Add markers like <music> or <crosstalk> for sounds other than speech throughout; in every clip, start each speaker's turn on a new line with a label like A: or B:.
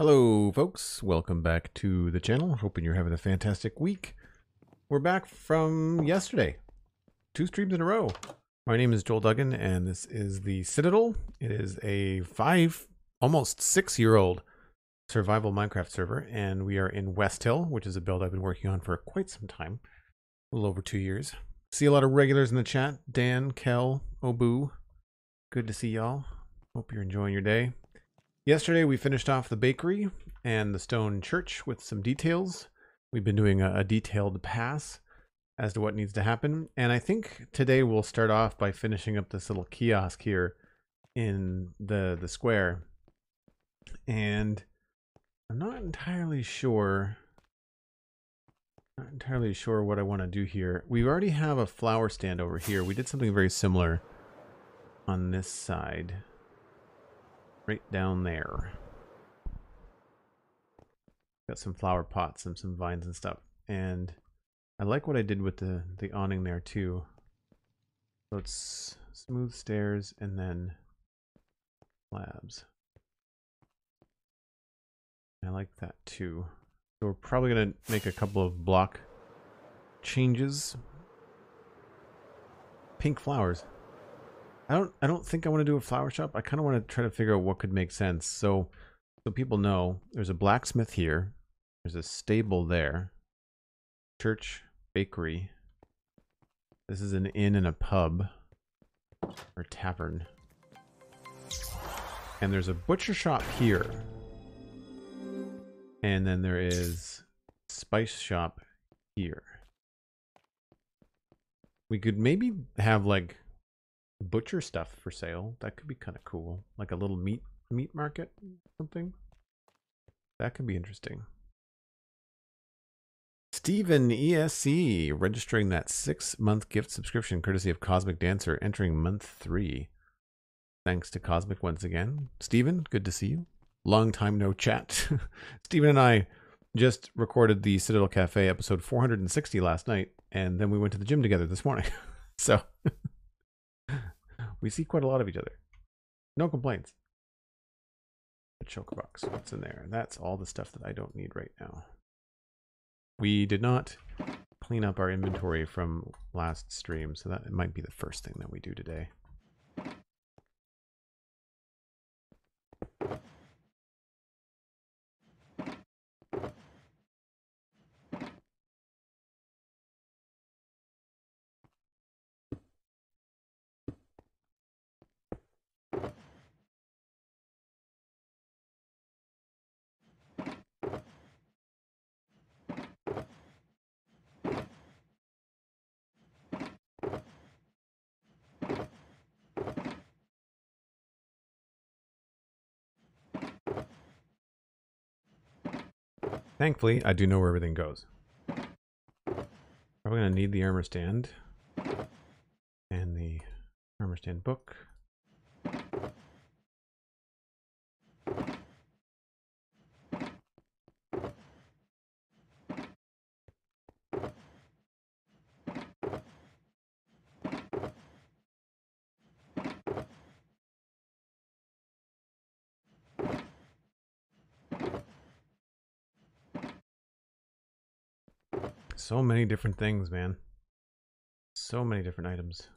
A: Hello, folks. Welcome back to the channel. Hoping you're having a fantastic week. We're back from yesterday. Two streams in a row. My name is Joel Duggan, and this is the Citadel. It is a five, almost six year old survival Minecraft server, and we are in Westhill, which is a build I've been working on for quite some time a little over two years. See a lot of regulars in the chat Dan, Kel, Obu. Good to see y'all. Hope you're enjoying your day. Yesterday, we finished off the bakery and the stone church with some details. We've been doing a, detailed pass as to what needs to happen. And I think today we'll start off by finishing up this little kiosk here in the, the square. And I'm not entirely sure not entirely sure what I want to do here. We already have a flower stand over here. We did something very similar on this side right down there. Got some flower pots and some vines and stuff. And I like what I did with the, the awning there too. So it's smooth stairs and then slabs. I like that too. So we're probably going to make a couple of block changes. Pink flowers. I don't I don't think I want to do a flower shop. I kind of want to try to figure out what could make sense. So so people know there's a blacksmith here. There's a stable there. Church, bakery. This is an inn and a pub or tavern. And there's a butcher shop here. And then there is spice shop here. We could maybe have like butcher stuff for sale. That could be kind of cool. Like a little meat meat market something. That could be interesting. Steven ESC registering that six month gift subscription courtesy of Cosmic Dancer entering month three. Thanks to Cosmic once again. Steven, good to see you. Long time no chat. <laughs> Steven and I just recorded the Citadel Cafe episode 460 last night, and then we went to the gym together this morning. <laughs> so <laughs> we see quite a lot of each other. No complaints. The shulker box, what's in there? That's all the stuff that I don't need right now. We did not clean up our inventory from last stream, so that might be the first thing that we do today. Thankfully, I do know where everything goes. Probably going to need the armor stand and the armor stand book. So many different things, man. So many different items.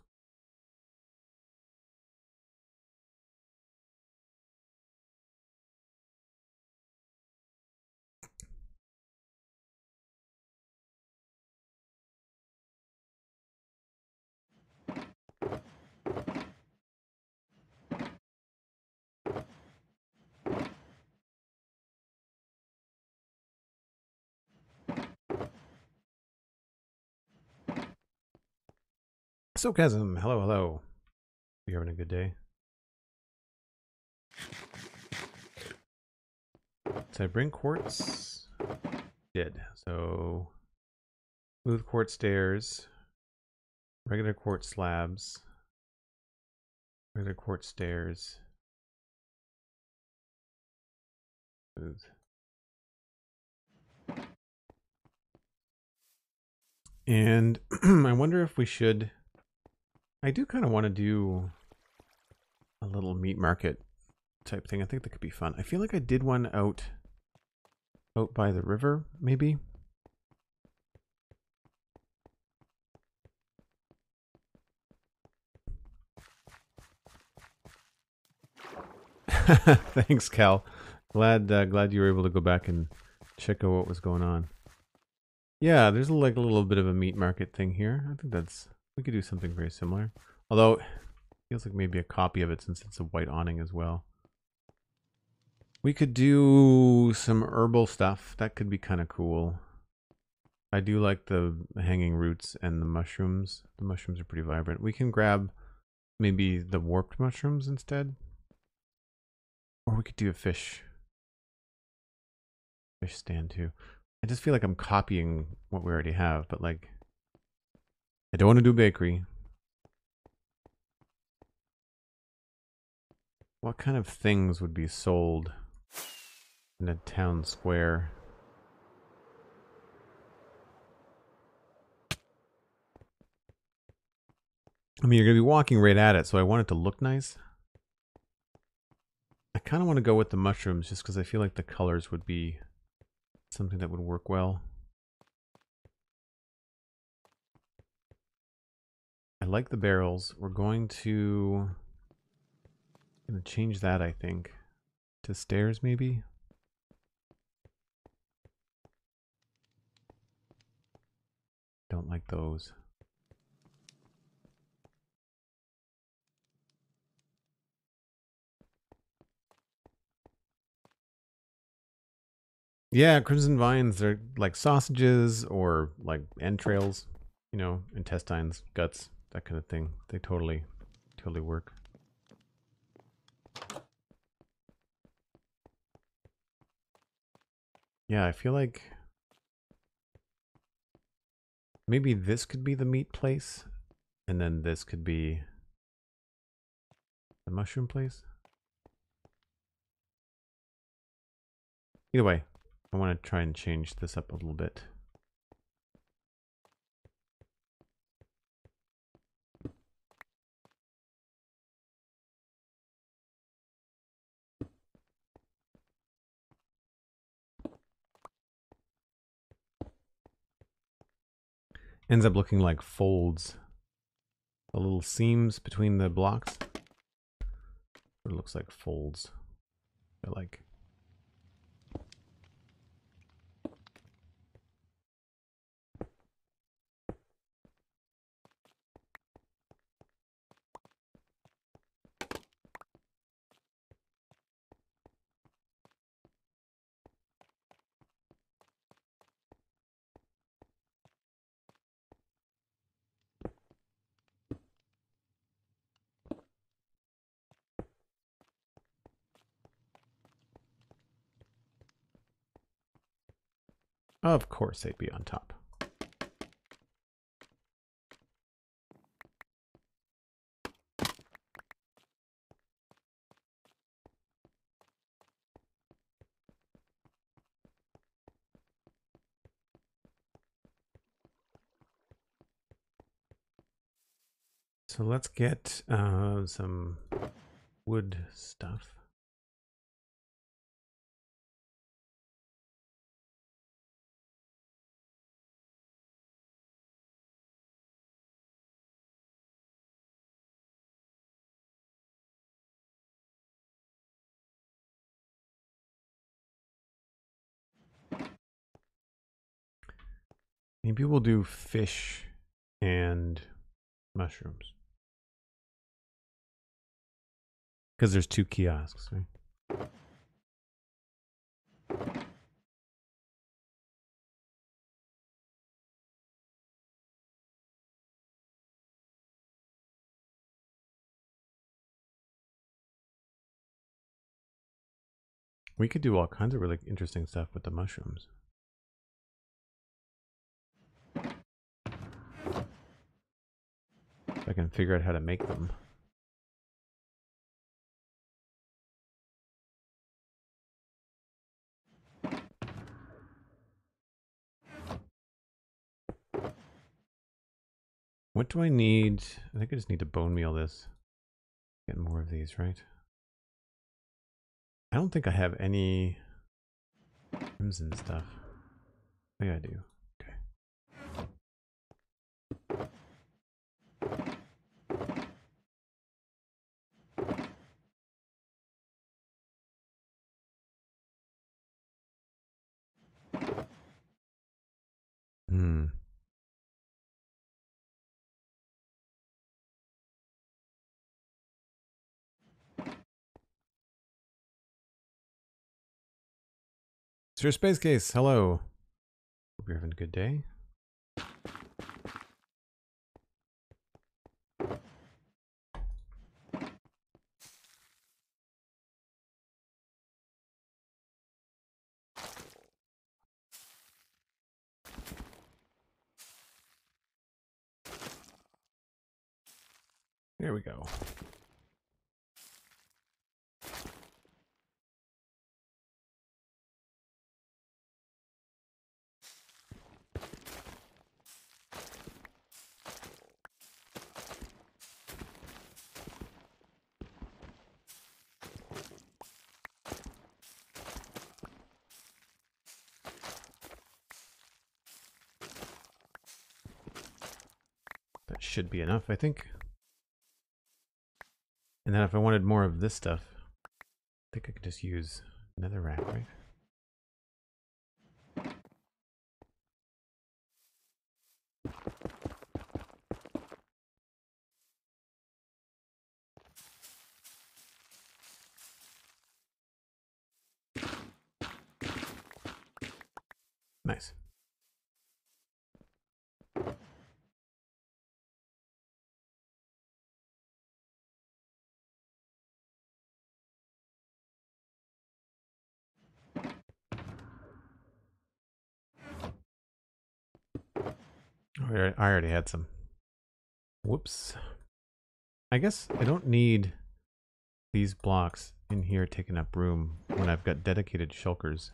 A: So Chasm, hello, hello. You having a good day? Did I bring quartz? Did. So smooth quartz stairs, regular quartz slabs, regular quartz stairs, smooth. And <clears throat> I wonder if we should I do kind of want to do a little meat market type thing. I think that could be fun. I feel like I did one out out by the river, maybe? <laughs> Thanks, Cal. Glad uh, glad you were able to go back and check out what was going on. Yeah, there's like a little bit of a meat market thing here. I think that's we could do something very similar. Although feels like maybe a copy of it since it's a white awning as well. We could do some herbal stuff. That could be kind of cool. I do like the hanging roots and the mushrooms. The mushrooms are pretty vibrant. We can grab maybe the warped mushrooms instead. Or we could do a fish. Fish stand too. I just feel like I'm copying what we already have, but like I don't want to do bakery. What kind of things would be sold in a town square? I mean, you're going to be walking right at it, so I want it to look nice. I kind of want to go with the mushrooms just because I feel like the colors would be something that would work well. I like the barrels. We're going to, to change that, I think, to stairs maybe. Don't like those. Yeah, crimson vines, they're like sausages or like entrails, you know, intestines, guts, that kind of thing. They totally, totally work. Yeah, I feel like maybe this could be the meat place and then this could be the mushroom place. Either way, I want to try and change this up a little bit. Ends up looking like folds. The little seams between the blocks. It looks like folds. I like Of course they'd be on top. So let's get uh, some wood stuff. Maybe we'll do fish and mushrooms. Because there's two kiosks, right? We could do all kinds of really interesting stuff with the mushrooms. I can figure out how to make them. What do I need? I think I just need to bone meal this. Get more of these, right? I don't think I have any crimson stuff. I Yeah, I do. Hmm. Sir Space Case, hello. Hope you're having a good day. There we go. That should be enough, I think. And then if I wanted more of this stuff, I think I could just use another rack, right? Nice. I already had some. Whoops. I guess I don't need these blocks in here taking up room when I've got dedicated shulkers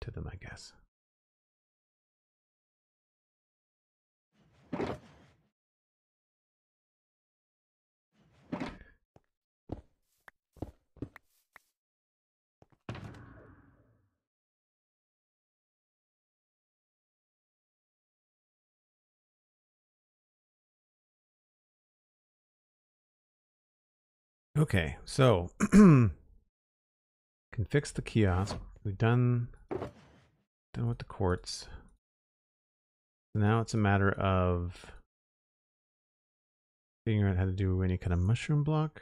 A: to them, I guess. Okay, so <clears throat> can fix the kiosk. We've done done with the quartz. Now it's a matter of figuring out how to do any kind of mushroom block.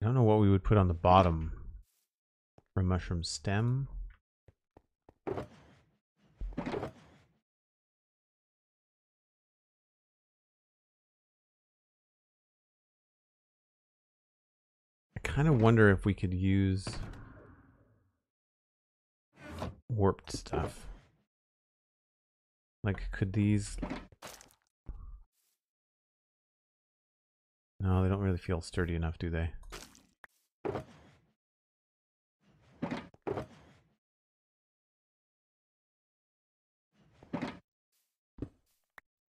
A: I don't know what we would put on the bottom for a mushroom stem. I kind of wonder if we could use warped stuff. Like, could these... No, they don't really feel sturdy enough, do they?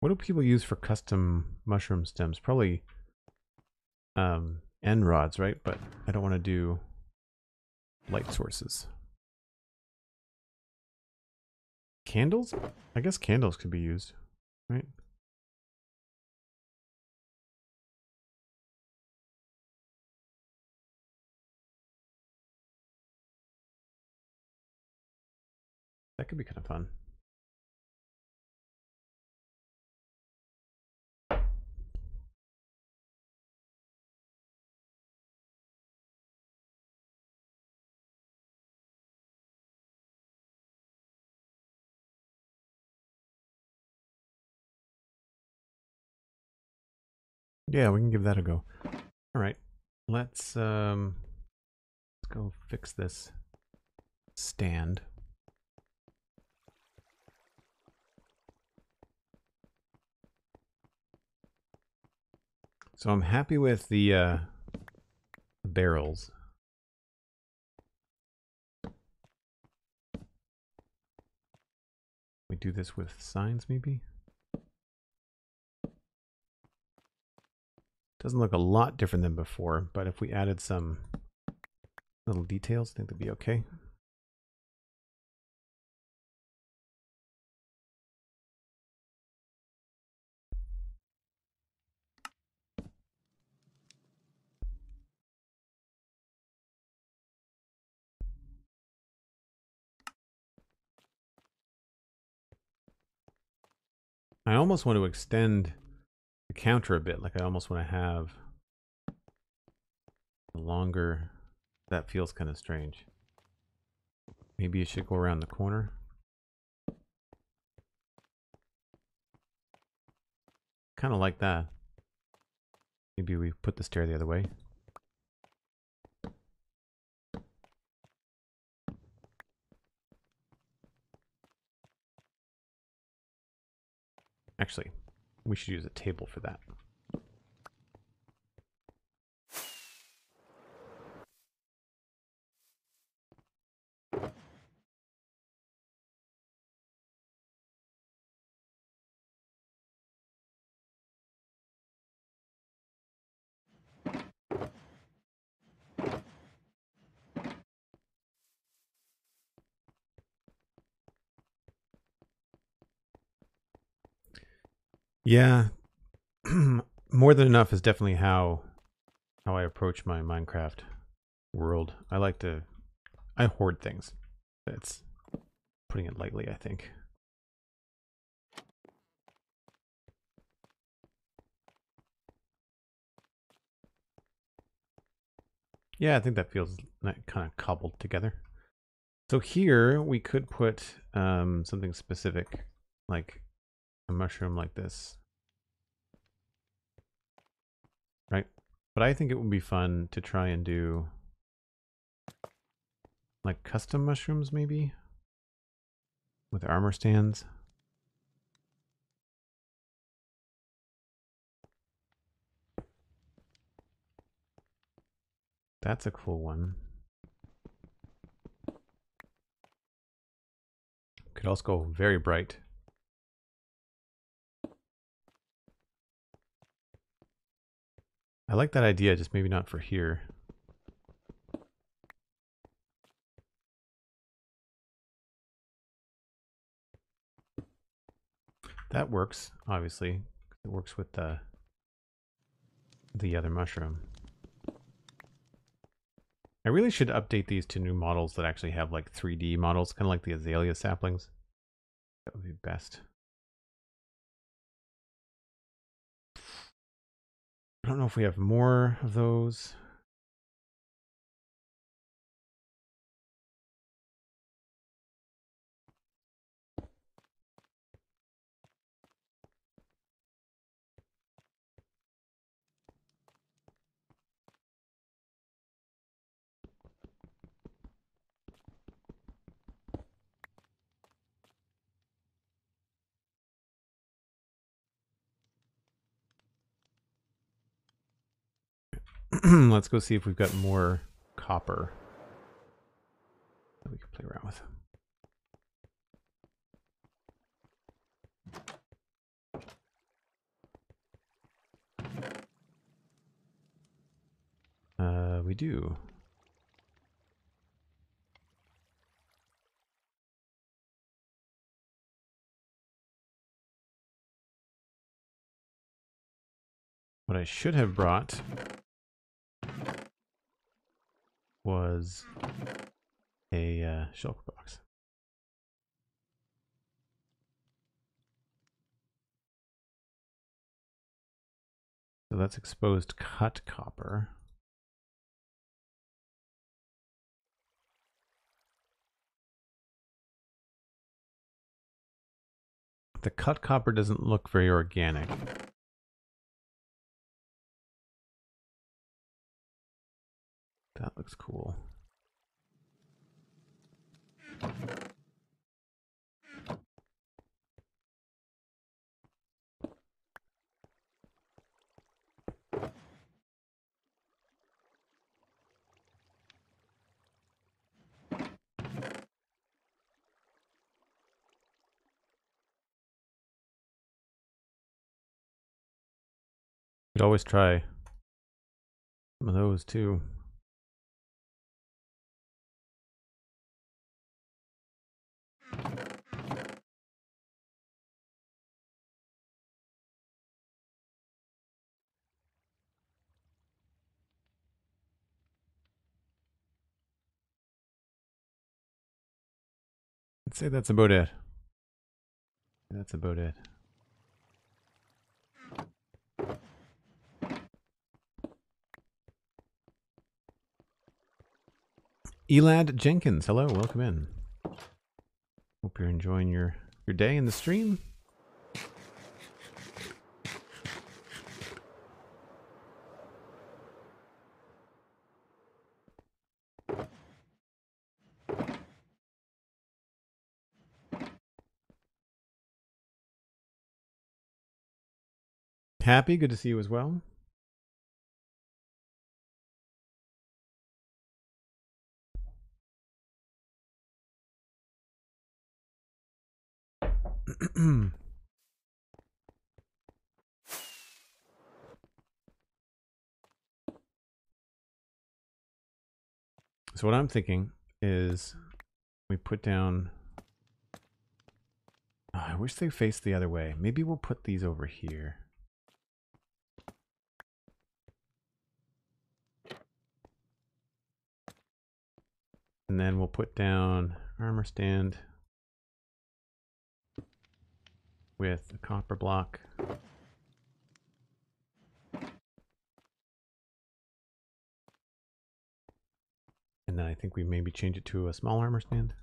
A: What do people use for custom mushroom stems? Probably um, end rods, right? But I don't want to do light sources. Candles? I guess candles could be used, right? That could be kind of fun. Yeah, we can give that a go. All right, let's um, let's go fix this stand. So I'm happy with the uh, barrels. We do this with signs, maybe. Doesn't look a lot different than before, but if we added some Little details, I think they'd be okay. I almost want to extend counter a bit. Like I almost want to have longer. That feels kind of strange. Maybe it should go around the corner. Kind of like that. Maybe we put the stair the other way. Actually, we should use a table for that. Yeah, <clears throat> more than enough is definitely how how I approach my Minecraft world. I like to I hoard things. That's putting it lightly, I think. Yeah, I think that feels kind of cobbled together. So here we could put um, something specific, like a mushroom like this. Right? But I think it would be fun to try and do like custom mushrooms maybe with armor stands. That's a cool one. Could also go very bright. I like that idea, just maybe not for here. That works, obviously. It works with the the other mushroom. I really should update these to new models that actually have like 3D models, kind of like the azalea saplings. That would be best. I don't know if we have more of those. <clears throat> Let's go see if we've got more copper that we can play around with. Uh, we do. What I should have brought was a uh, shulker box. So that's exposed cut copper. The cut copper doesn't look very organic. That looks cool. Could always try some of those too. I'd say that's about it. That's about it. Elad Jenkins, hello, welcome in. You're enjoying your, your day in the stream. Happy, good to see you as well. <clears throat> so what I'm thinking is we put down oh, I wish they faced the other way. Maybe we'll put these over here. And then we'll put down armor stand with a copper block. And then I think we maybe change it to a small armor stand.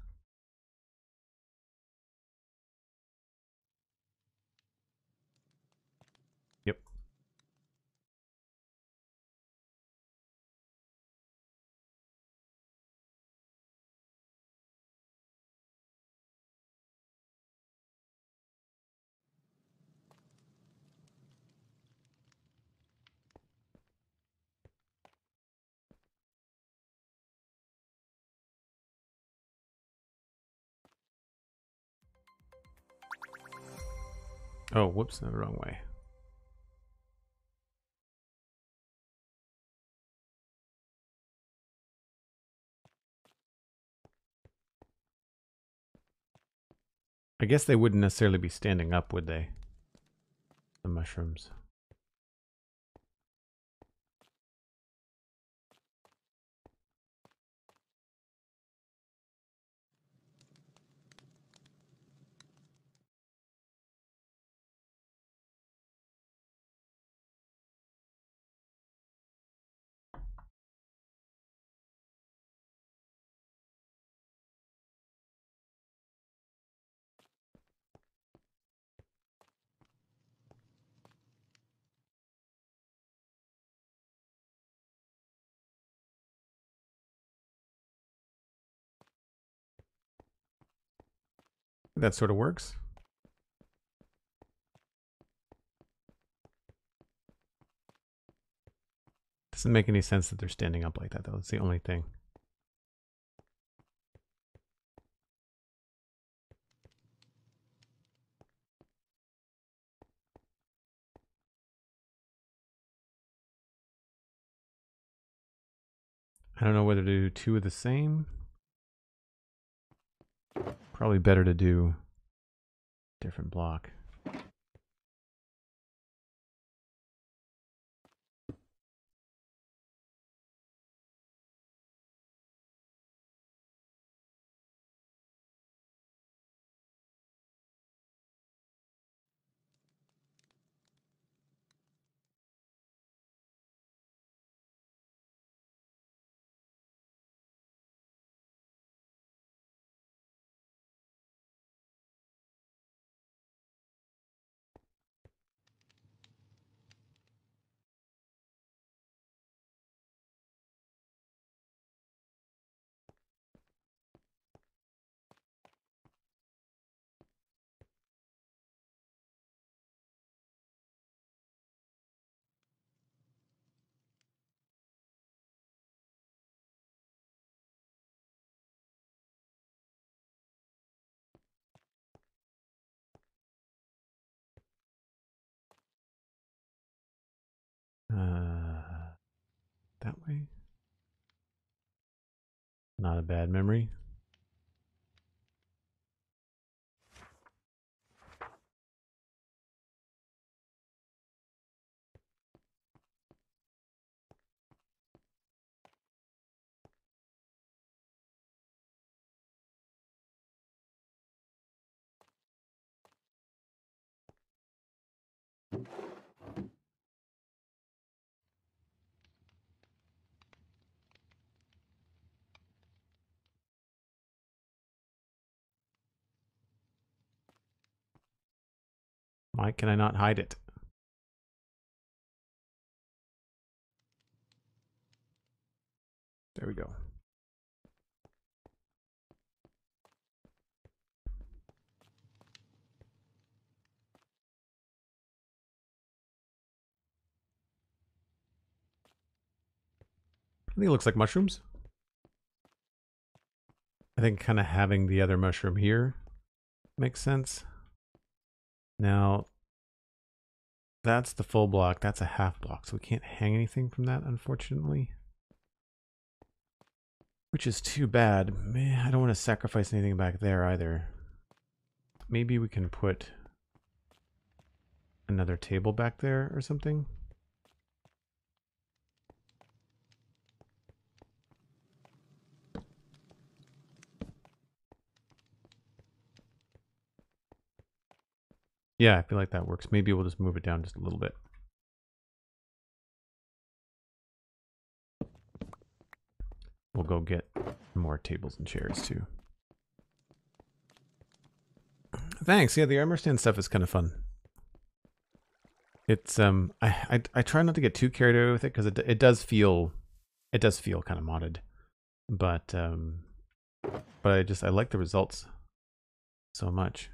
A: Oh, whoops, the wrong way. I guess they wouldn't necessarily be standing up, would they? The mushrooms. That sort of works. Doesn't make any sense that they're standing up like that, though. That's the only thing. I don't know whether to do two of the same. Probably better to do different block. that way? Not a bad memory. Thank you. Why can I not hide it? There we go. I think it looks like mushrooms. I think kind of having the other mushroom here makes sense. Now, that's the full block. That's a half block, so we can't hang anything from that, unfortunately. Which is too bad. Man, I don't want to sacrifice anything back there either. Maybe we can put another table back there or something. Yeah, I feel like that works. Maybe we'll just move it down just a little bit. We'll go get more tables and chairs too. Thanks. Yeah, the armor stand stuff is kind of fun. It's um, I, I I try not to get too carried away with it because it it does feel, it does feel kind of modded, but um, but I just I like the results so much.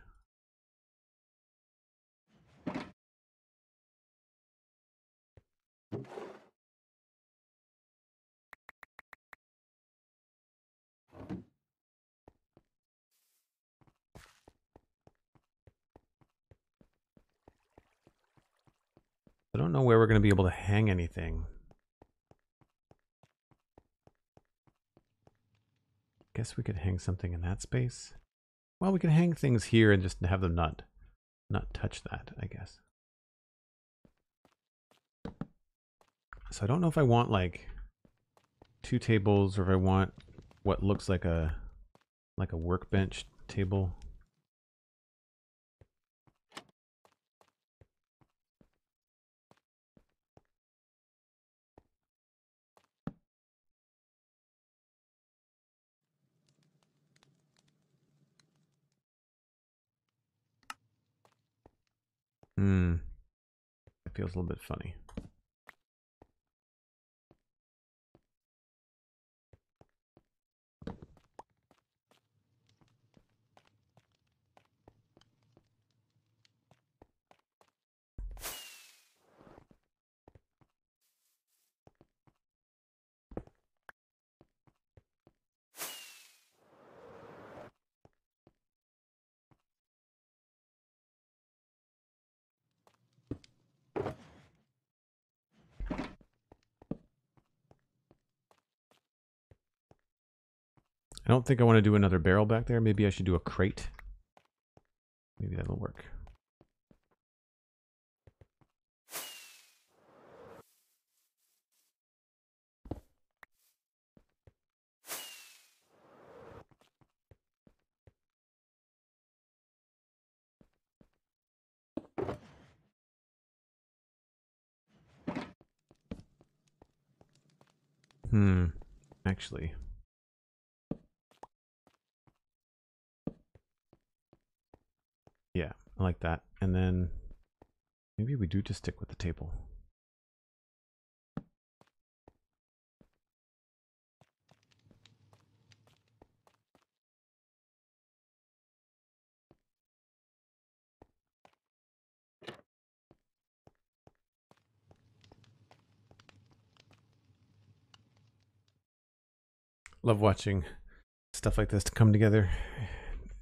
A: I don't know where we're going to be able to hang anything. Guess we could hang something in that space. Well, we can hang things here and just have them not not touch that, I guess. So I don't know if I want like two tables or if I want what looks like a like a workbench table. Hmm. It feels a little bit funny. I don't think I want to do another barrel back there. Maybe I should do a crate. Maybe that'll work. Hmm. Actually. Yeah, I like that. And then maybe we do just stick with the table. Love watching stuff like this to come together.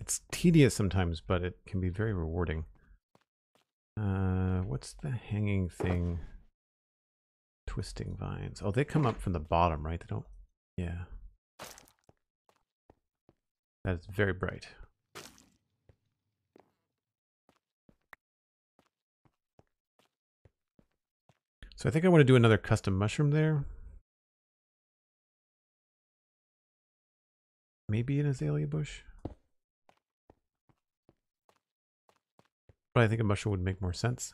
A: It's tedious sometimes, but it can be very rewarding. Uh, what's the hanging thing? Twisting vines. Oh, they come up from the bottom, right? They don't... Yeah. That is very bright. So I think I want to do another custom mushroom there. Maybe an azalea bush. But I think a mushroom would make more sense.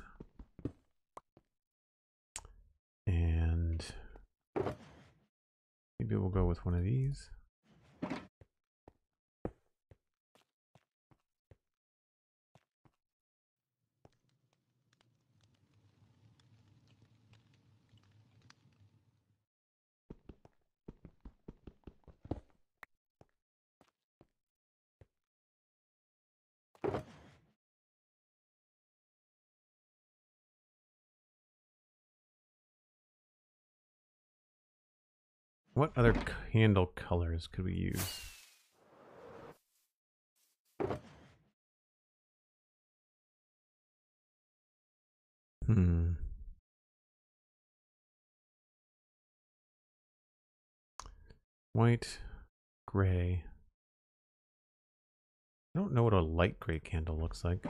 A: And maybe we'll go with one of these. What other candle colors could we use? Hmm. White, gray. I don't know what a light gray candle looks like.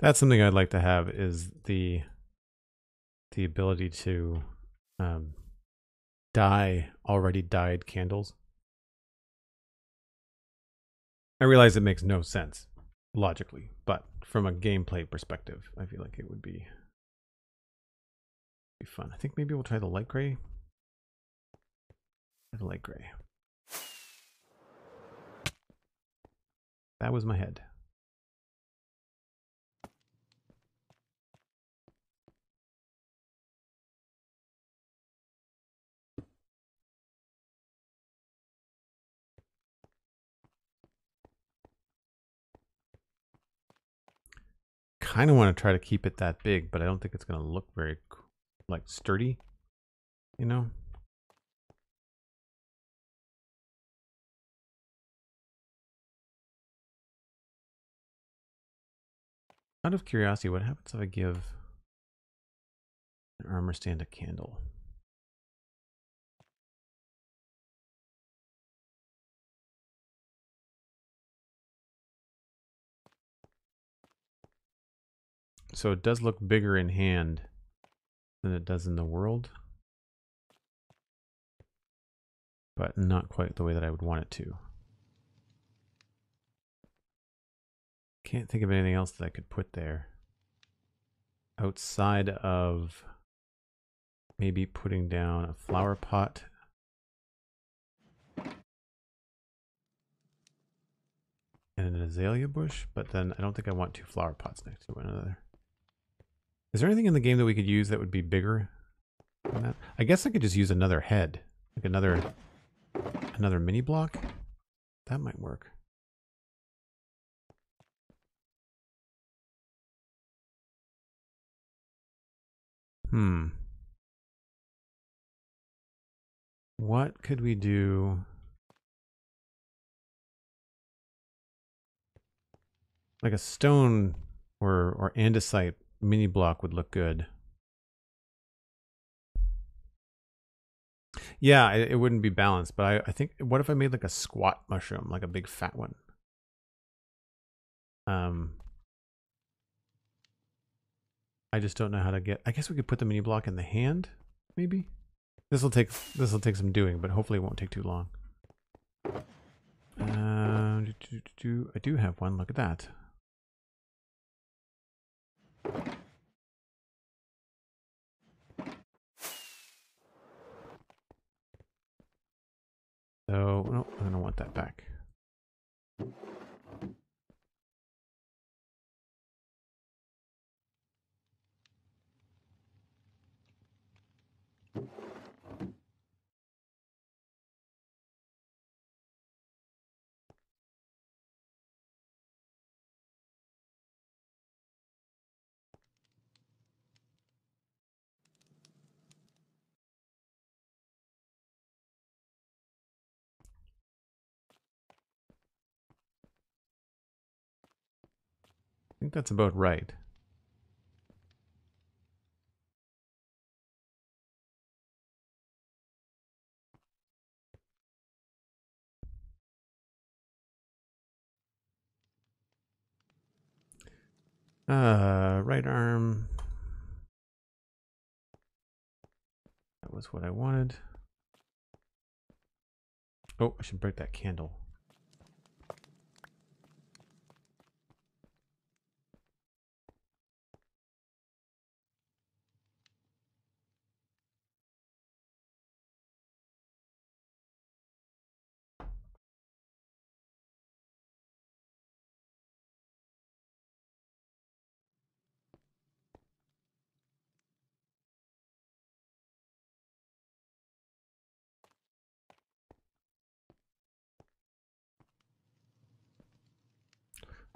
A: That's something I'd like to have is the the ability to um, dye already dyed candles. I realize it makes no sense logically, but from a gameplay perspective, I feel like it would be be fun. I think maybe we'll try the light gray. The light gray. That was my head. Kind of want to try to keep it that big, but I don't think it's going to look very like sturdy, you know? Out of curiosity, what happens if I give an armor stand a candle? So it does look bigger in hand than it does in the world. But not quite the way that I would want it to. Can't think of anything else that I could put there. Outside of maybe putting down a flower pot. And an azalea bush, but then I don't think I want two flower pots next to one another. Is there anything in the game that we could use that would be bigger than that? I guess I could just use another head. Like another another mini block. That might work. Hmm. What could we do? Like a stone or or andesite mini block would look good. Yeah, it, it wouldn't be balanced, but I, I think what if I made like a squat mushroom, like a big fat one? Um, I just don't know how to get. I guess we could put the mini block in the hand, maybe. This will take this will take some doing, but hopefully it won't take too long. Uh, do, do, do, I do have one. Look at that. So, no, I don't want that back. I think that's about right. Uh, right arm. That was what I wanted. Oh, I should break that candle.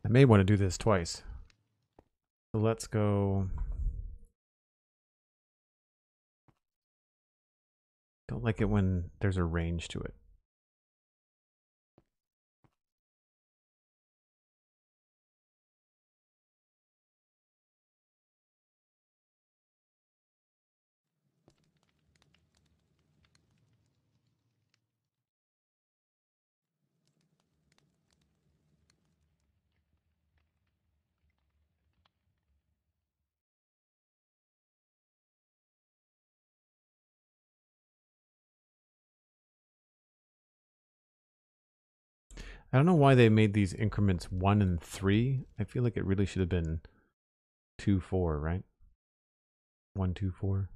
A: I may want to do this twice. So let's go. Don't like it when there's a range to it. I don't know why they made these increments one and three. I feel like it really should have been two, four, right? One, two, four.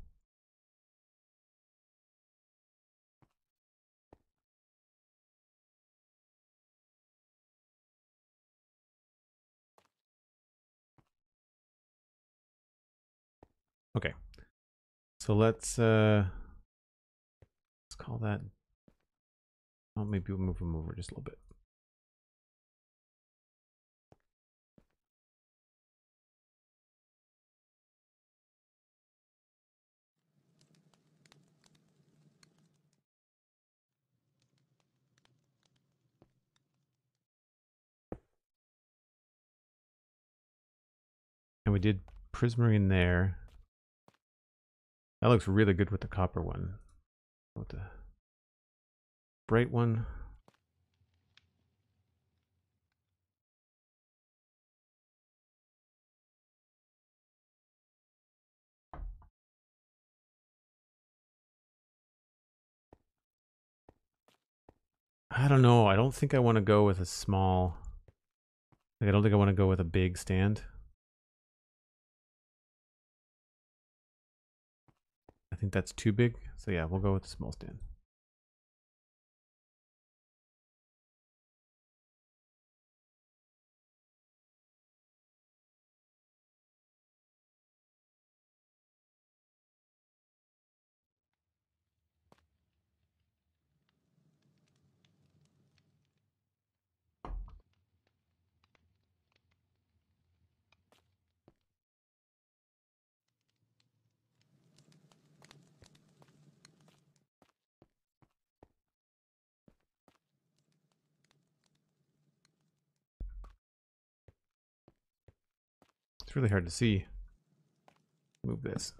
A: Okay. So let's uh let's call that oh maybe we'll move them over just a little bit. And we did prismarine there. That looks really good with the copper one. With the bright one. I don't know. I don't think I want to go with a small. Like, I don't think I want to go with a big stand. I think that's too big. So yeah, we'll go with the small stand. Really hard to see. Move this.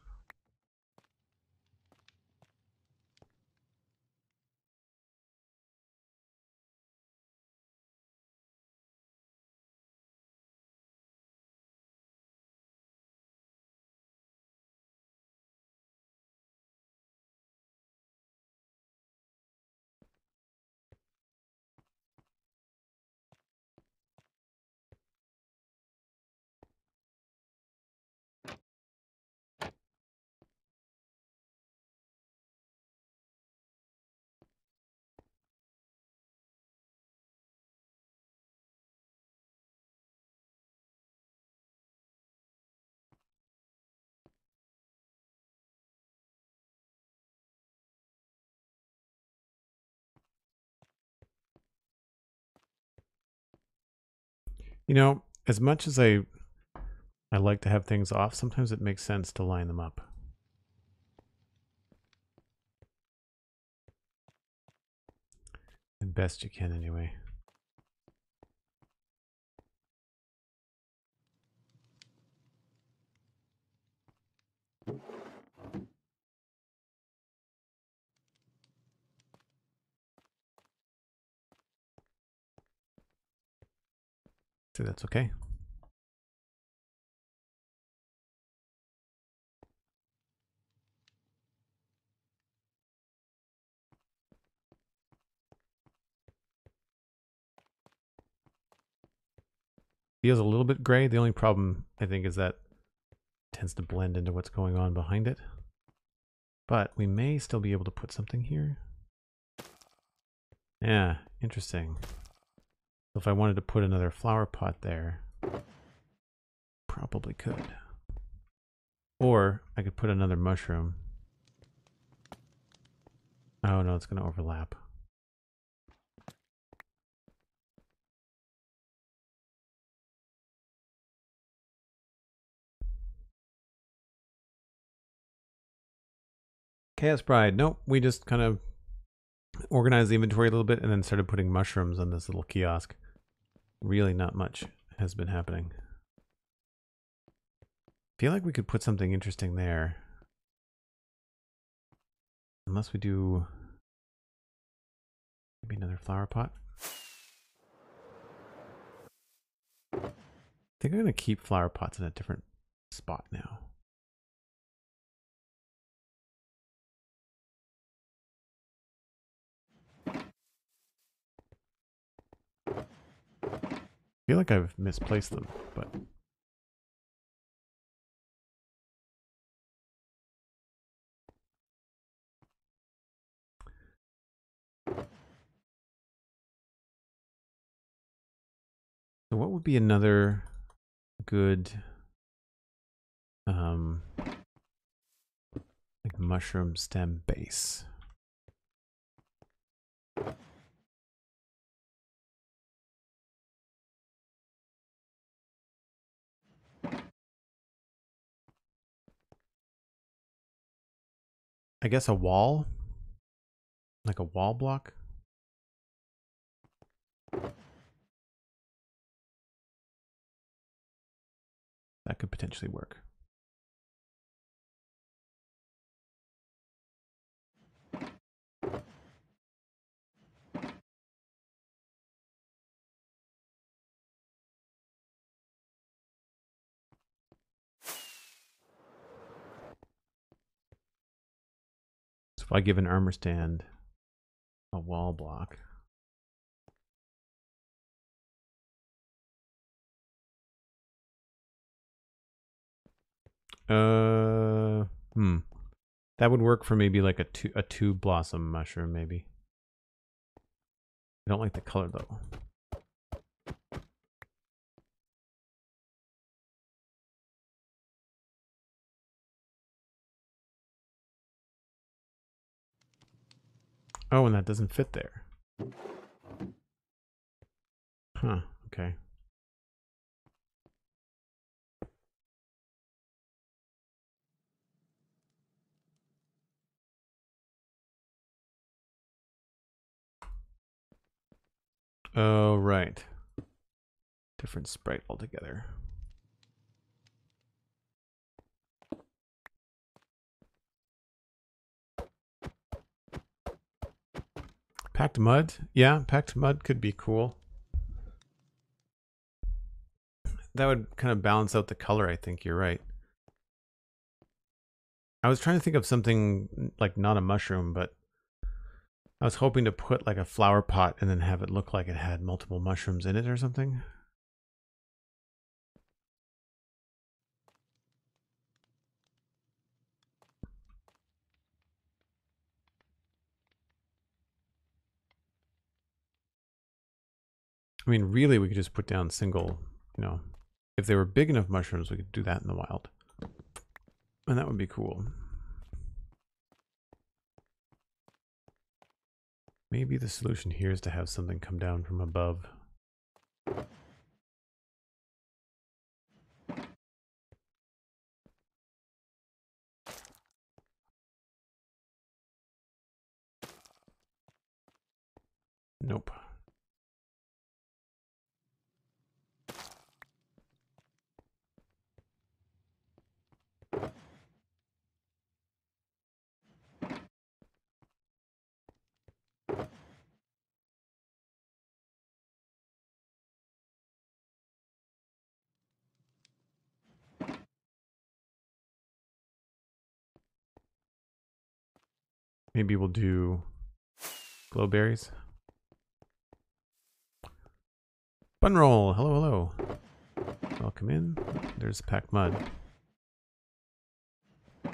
A: You know, as much as I I like to have things off, sometimes it makes sense to line them up. And best you can anyway. that's okay. Feels a little bit gray. The only problem, I think, is that tends to blend into what's going on behind it. But we may still be able to put something here. Yeah, interesting. So if I wanted to put another flower pot there, probably could. Or I could put another mushroom. Oh no, it's going to overlap. Chaos Bride. Nope, we just kind of organized the inventory a little bit and then started putting mushrooms on this little kiosk. Really not much has been happening. feel like we could put something interesting there. Unless we do maybe another flower pot. I think I'm going to keep flower pots in a different spot now. Feel like I've misplaced them, but... So what would be another good um like mushroom stem base? I guess a wall? Like a wall block? That could potentially work. If I give an armor stand a wall block. Uh, hmm. That would work for maybe like a two a two blossom mushroom, maybe. I don't like the color though. Oh, and that doesn't fit there. Huh, okay. Oh, right. Different sprite altogether. Packed mud? Yeah, packed mud could be cool. That would kind of balance out the color, I think. You're right. I was trying to think of something like not a mushroom, but I was hoping to put like a flower pot and then have it look like it had multiple mushrooms in it or something. I mean, really, we could just put down single, you know, if they were big enough mushrooms, we could do that in the wild. And that would be cool. Maybe the solution here is to have something come down from above. Nope. Maybe we'll do glowberries. Bun roll. Hello, hello. Welcome in. There's packed mud. We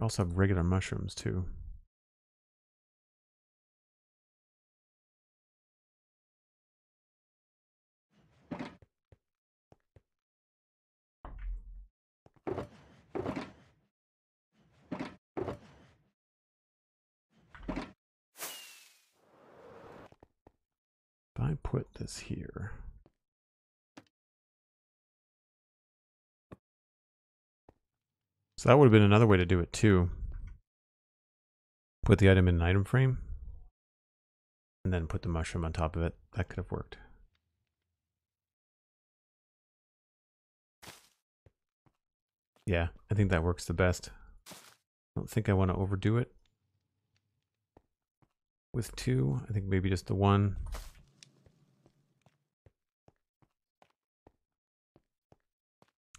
A: also have regular mushrooms too. Put this here. So that would have been another way to do it too. Put the item in an item frame. And then put the mushroom on top of it. That could have worked. Yeah, I think that works the best. I don't think I want to overdo it. With two, I think maybe just the one.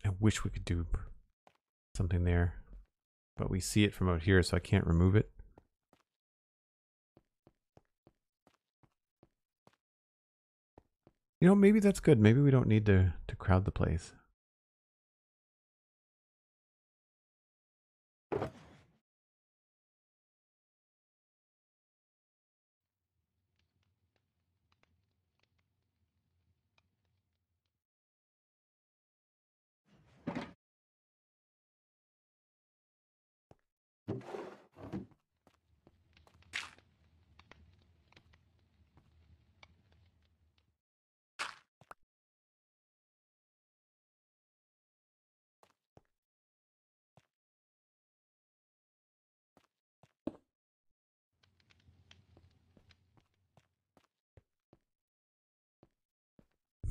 A: I wish we could do something there, but we see it from out here, so I can't remove it. You know, maybe that's good. Maybe we don't need to, to crowd the place.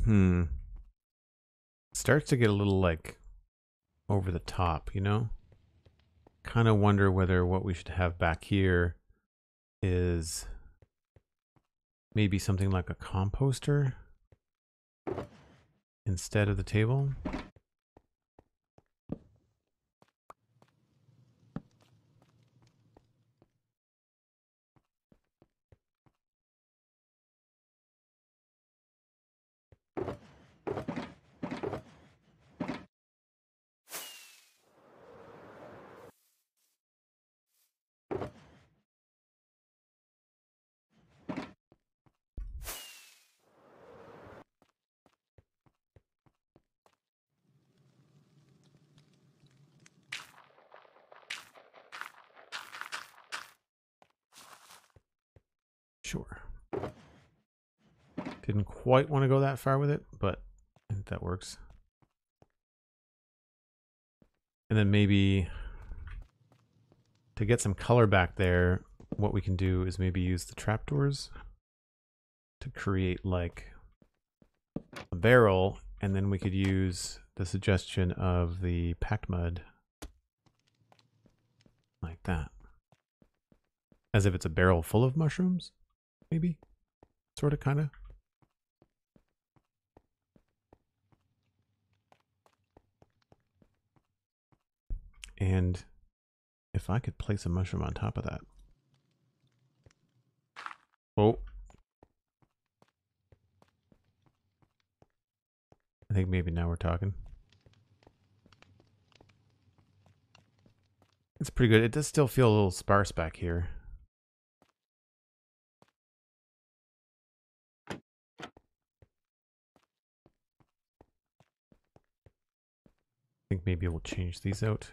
A: Hmm. Starts to get a little like over the top, you know? Kind of wonder whether what we should have back here is maybe something like a composter instead of the table. Sure. Didn't quite want to go that far with it, but that works. And then maybe to get some color back there, what we can do is maybe use the trapdoors to create like a barrel, and then we could use the suggestion of the packed mud like that. As if it's a barrel full of mushrooms maybe? Sort of, kind of. And if I could place a mushroom on top of that. Oh. I think maybe now we're talking. It's pretty good. It does still feel a little sparse back here. I think maybe we'll change these out.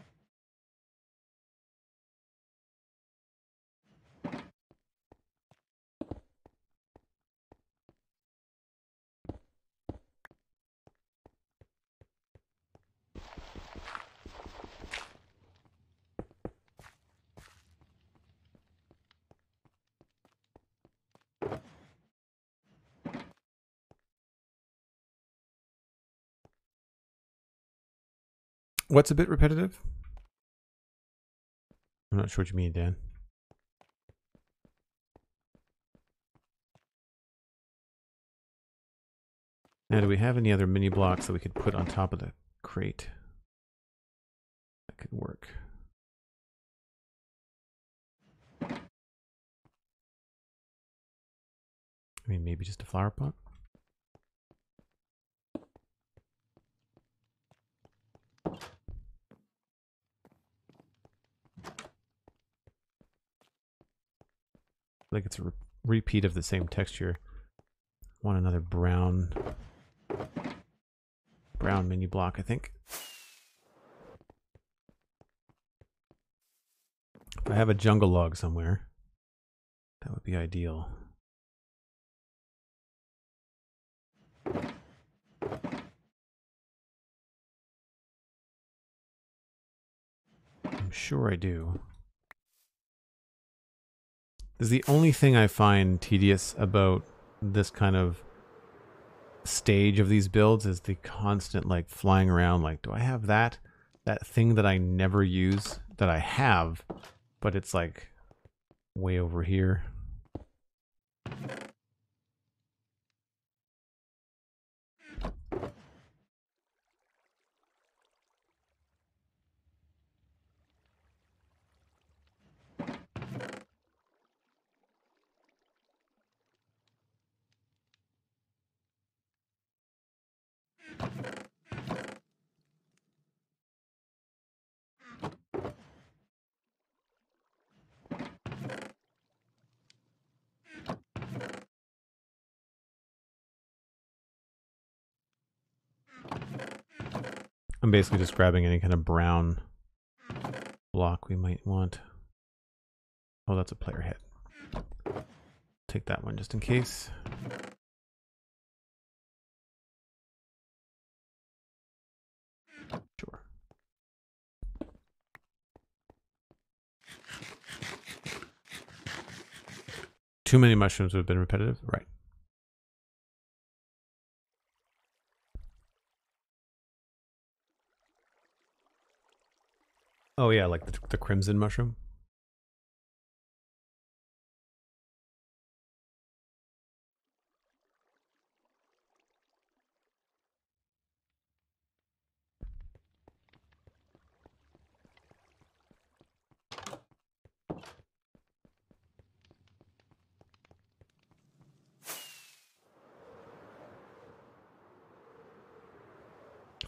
A: What's a bit repetitive? I'm not sure what you mean, Dan. Now, do we have any other mini blocks that we could put on top of the crate? That could work. I mean, maybe just a flower pot. Like it's a re repeat of the same texture. Want another brown brown mini block, I think. If I have a jungle log somewhere, that would be ideal. I'm sure I do. Is the only thing I find tedious about this kind of stage of these builds is the constant like flying around like do I have that that thing that I never use that I have? But it's like way over here I'm basically just grabbing any kind of brown block we might want. Oh, that's a player head. Take that one just in case. Too many mushrooms would have been repetitive, right? Oh yeah, like the, the crimson mushroom.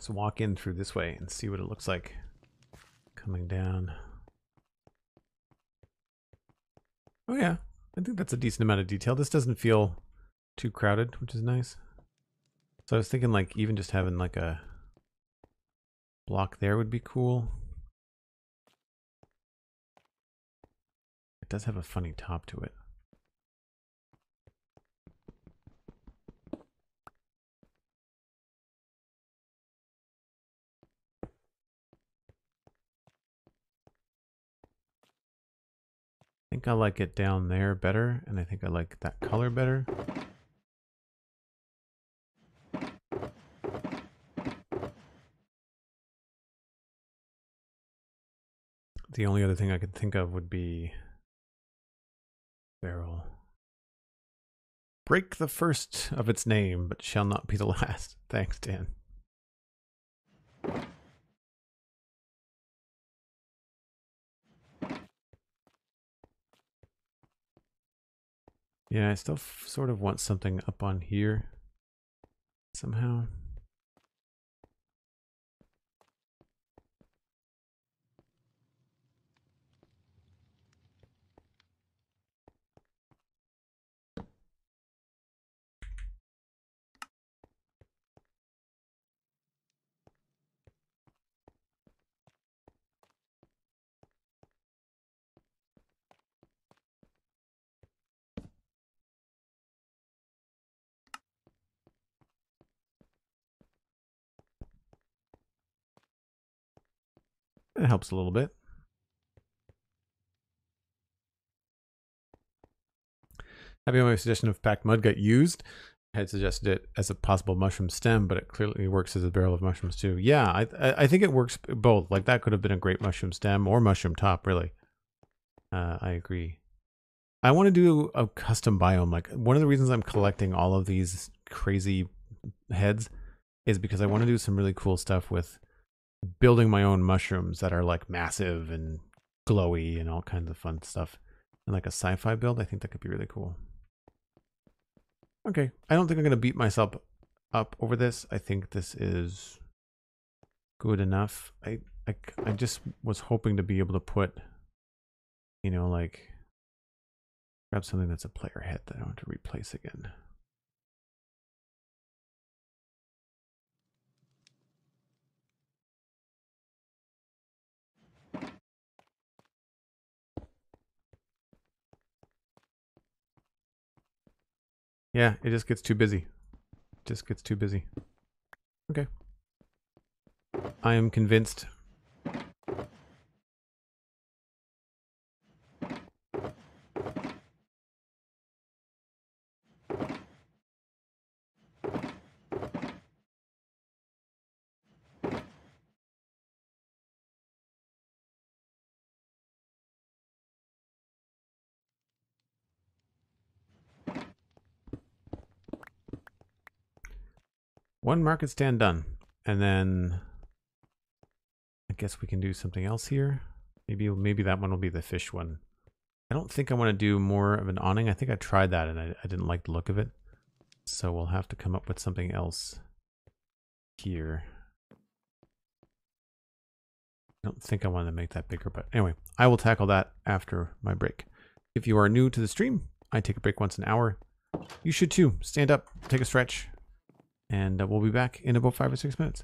A: Let's walk in through this way and see what it looks like coming down. Oh yeah, I think that's a decent amount of detail. This doesn't feel too crowded, which is nice. So I was thinking like even just having like a block there would be cool. It does have a funny top to it. Think I like it down there better, and I think I like that color better. The only other thing I could think of would be barrel. Break the first of its name, but shall not be the <laughs> last. Thanks, Dan. Yeah, I still sort of want something up on here somehow. It helps a little bit. Having my suggestion of packed mud got used, I had suggested it as a possible mushroom stem, but it clearly works as a barrel of mushrooms too. Yeah, I I think it works both. Like that could have been a great mushroom stem or mushroom top, really. Uh, I agree. I want to do a custom biome. Like one of the reasons I'm collecting all of these crazy heads is because I want to do some really cool stuff with building my own mushrooms that are like massive and glowy and all kinds of fun stuff. And like a sci-fi build, I think that could be really cool. Okay, I don't think I'm going to beat myself up over this. I think this is good enough. I, I, I just was hoping to be able to put, you know, like grab something that's a player head that I want to replace again. Yeah, it just gets too busy. It just gets too busy. Okay. I am convinced. One market stand done. And then I guess we can do something else here. Maybe maybe that one will be the fish one. I don't think I want to do more of an awning. I think I tried that and I, I didn't like the look of it. So we'll have to come up with something else here. I don't think I want to make that bigger, but anyway, I will tackle that after my break. If you are new to the stream, I take a break once an hour. You should too. Stand up, take a stretch, and uh, we'll be back in about five or six minutes.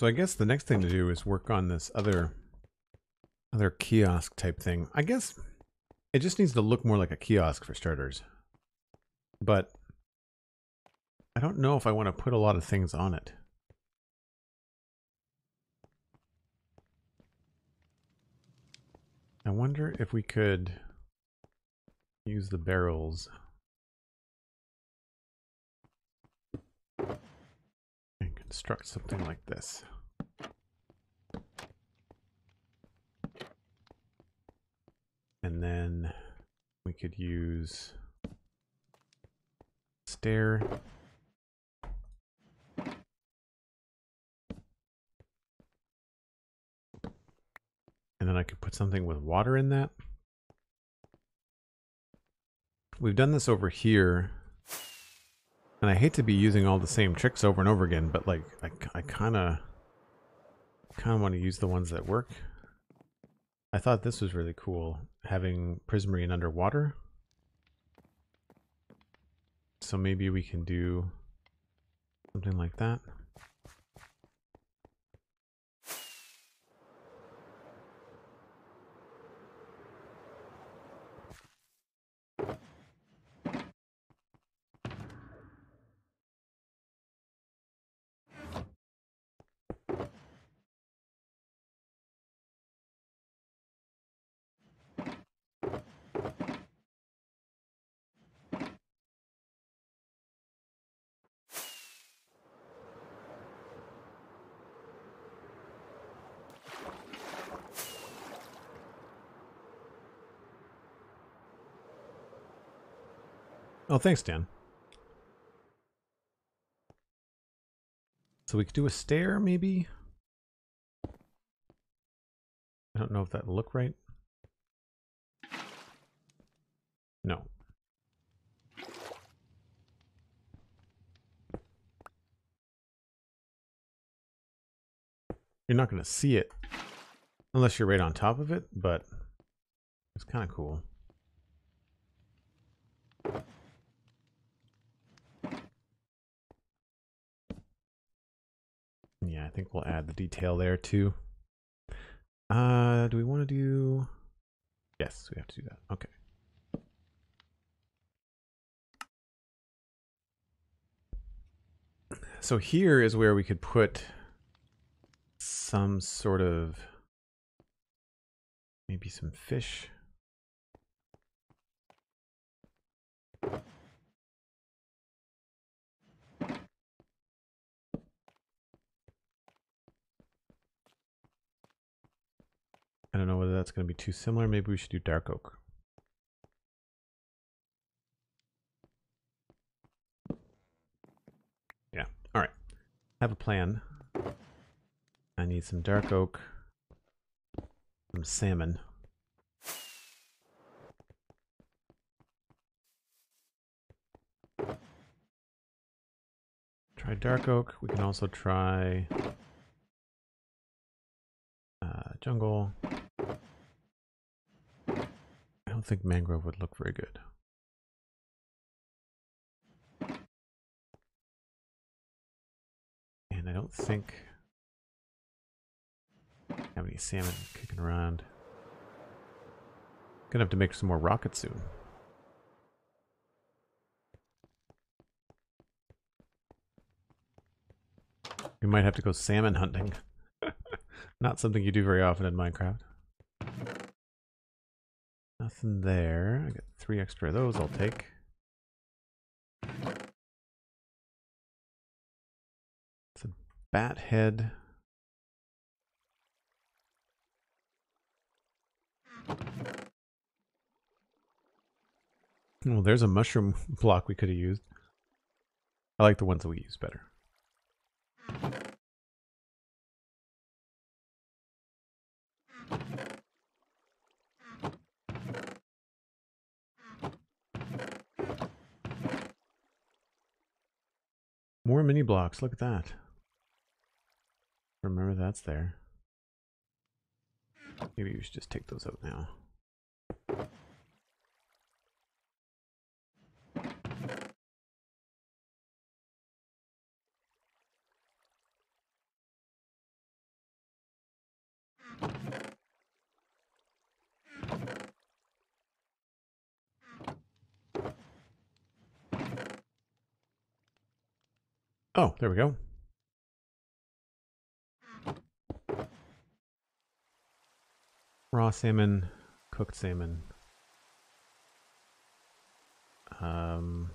A: So I guess the next thing to do is work on this other other kiosk type thing. I guess it just needs to look more like a kiosk for starters. But I don't know if I want to put a lot of things on it. I wonder if we could use the barrels and construct something like this. And then we could use stair. And then I could put something with water in that. We've done this over here. And I hate to be using all the same tricks over and over again, but like, I, I kind of, kind of want to use the ones that work. I thought this was really cool, having Prismarine underwater. So maybe we can do something like that. Oh, thanks, Dan. So we could do a stair, maybe? I don't know if that'll look right. No. You're not going to see it unless you're right on top of it, but it's kind of cool. Yeah, I think we'll add the detail there too. Uh, do we want to do... Yes, we have to do that. Okay. So here is where we could put some sort of maybe some fish. I don't know whether that's going to be too similar. Maybe we should do dark oak. Yeah. All right. Have a plan. I need some dark oak, some salmon. Try dark oak. We can also try uh, jungle. I don't think mangrove would look very good. And I don't think I have any salmon kicking around. Gonna have to make some more rockets soon. We might have to go salmon hunting. Not something you do very often in Minecraft. Nothing there. I got three extra of those I'll take. It's a bat head. Well, there's a mushroom <laughs> block we could have used. I like the ones that we use better. More mini blocks. Look at that. Remember that's there. Maybe we should just take those out now. Oh, there we go. Raw salmon, cooked salmon. Um,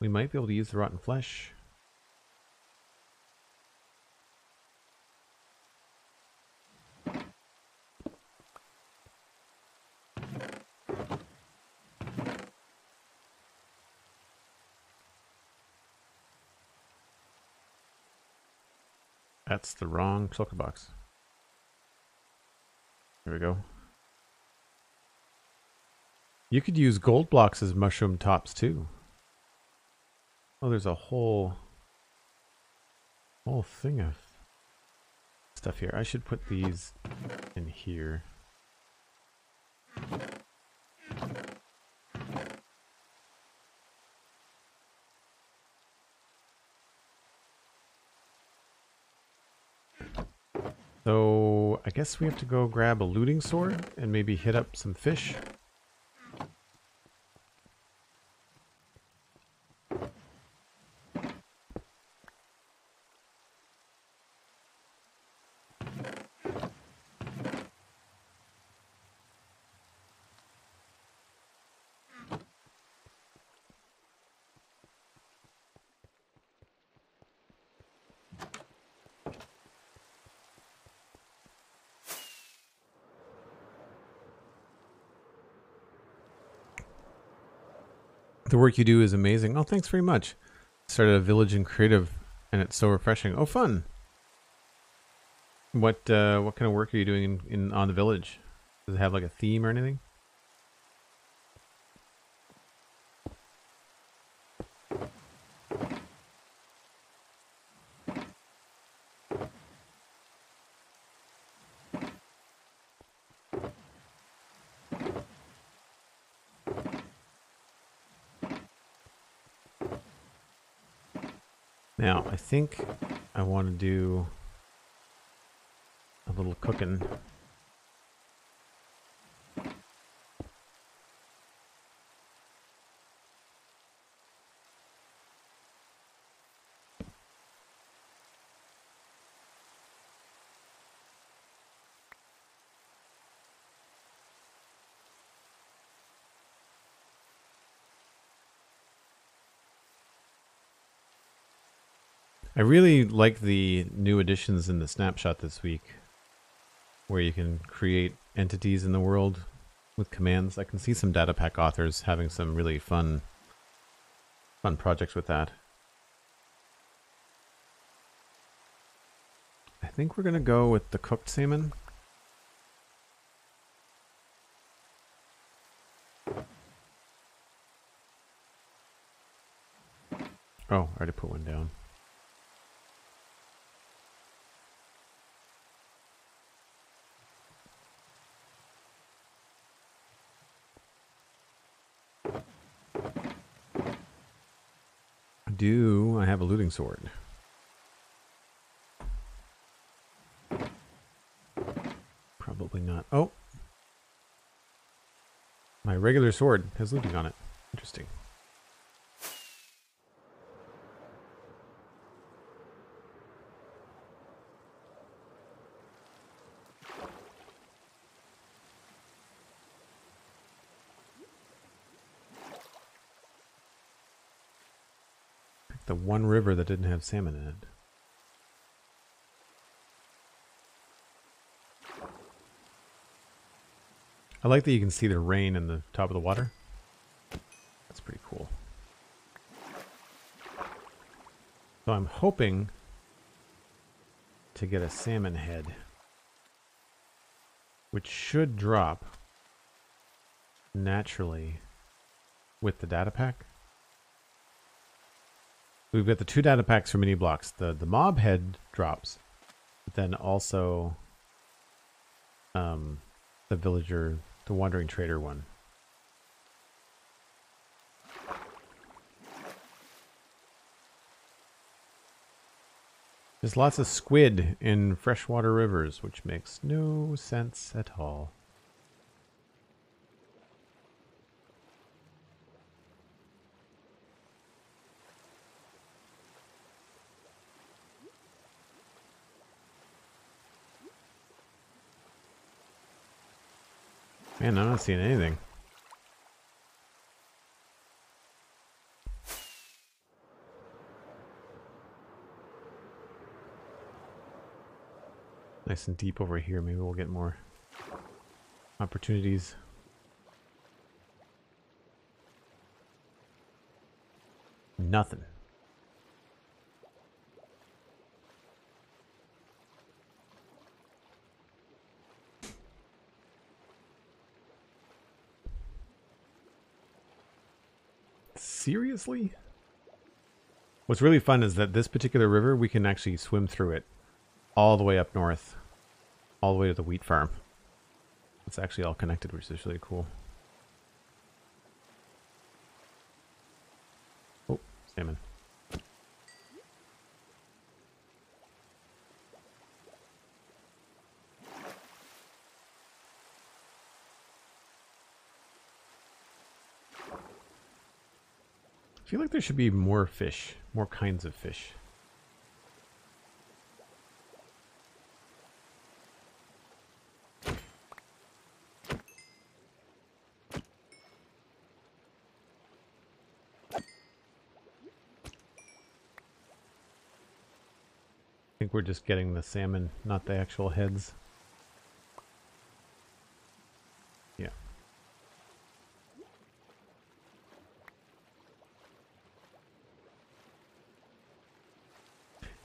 A: we might be able to use the rotten flesh. That's the wrong shulker box. Here we go. You could use gold blocks as mushroom tops too. Oh, there's a whole whole thing of stuff here. I should put these in here. So I guess we have to go grab a looting sword and maybe hit up some fish. Work you do is amazing. Oh, thanks very much. Started a village in creative, and it's so refreshing. Oh, fun. What uh, what kind of work are you doing in, in on the village? Does it have like a theme or anything? Now, I think I want to do a little cooking. I really like the new additions in the snapshot this week, where you can create entities in the world with commands. I can see some data pack authors having some really fun, fun projects with that. I think we're gonna go with the cooked salmon. Oh, I already put one down. Do I have a looting sword? Probably not. Oh! My regular sword has looting on it. Interesting. The one river that didn't have salmon in it. I like that you can see the rain in the top of the water. That's pretty cool. So I'm hoping to get a salmon head, which should drop naturally with the data pack. We've got the two data packs for mini blocks. The the mob head drops, but then also um, the villager, the wandering trader one. There's lots of squid in freshwater rivers, which makes no sense at all. Man, I'm not seeing anything. Nice and deep over here. Maybe we'll get more opportunities. Nothing. Seriously? What's really fun is that this particular river, we can actually swim through it all the way up north, all the way to the wheat farm. It's actually all connected, which is really cool. Oh, salmon. Feel like there should be more fish, more kinds of fish. I think we're just getting the salmon, not the actual heads. Yeah.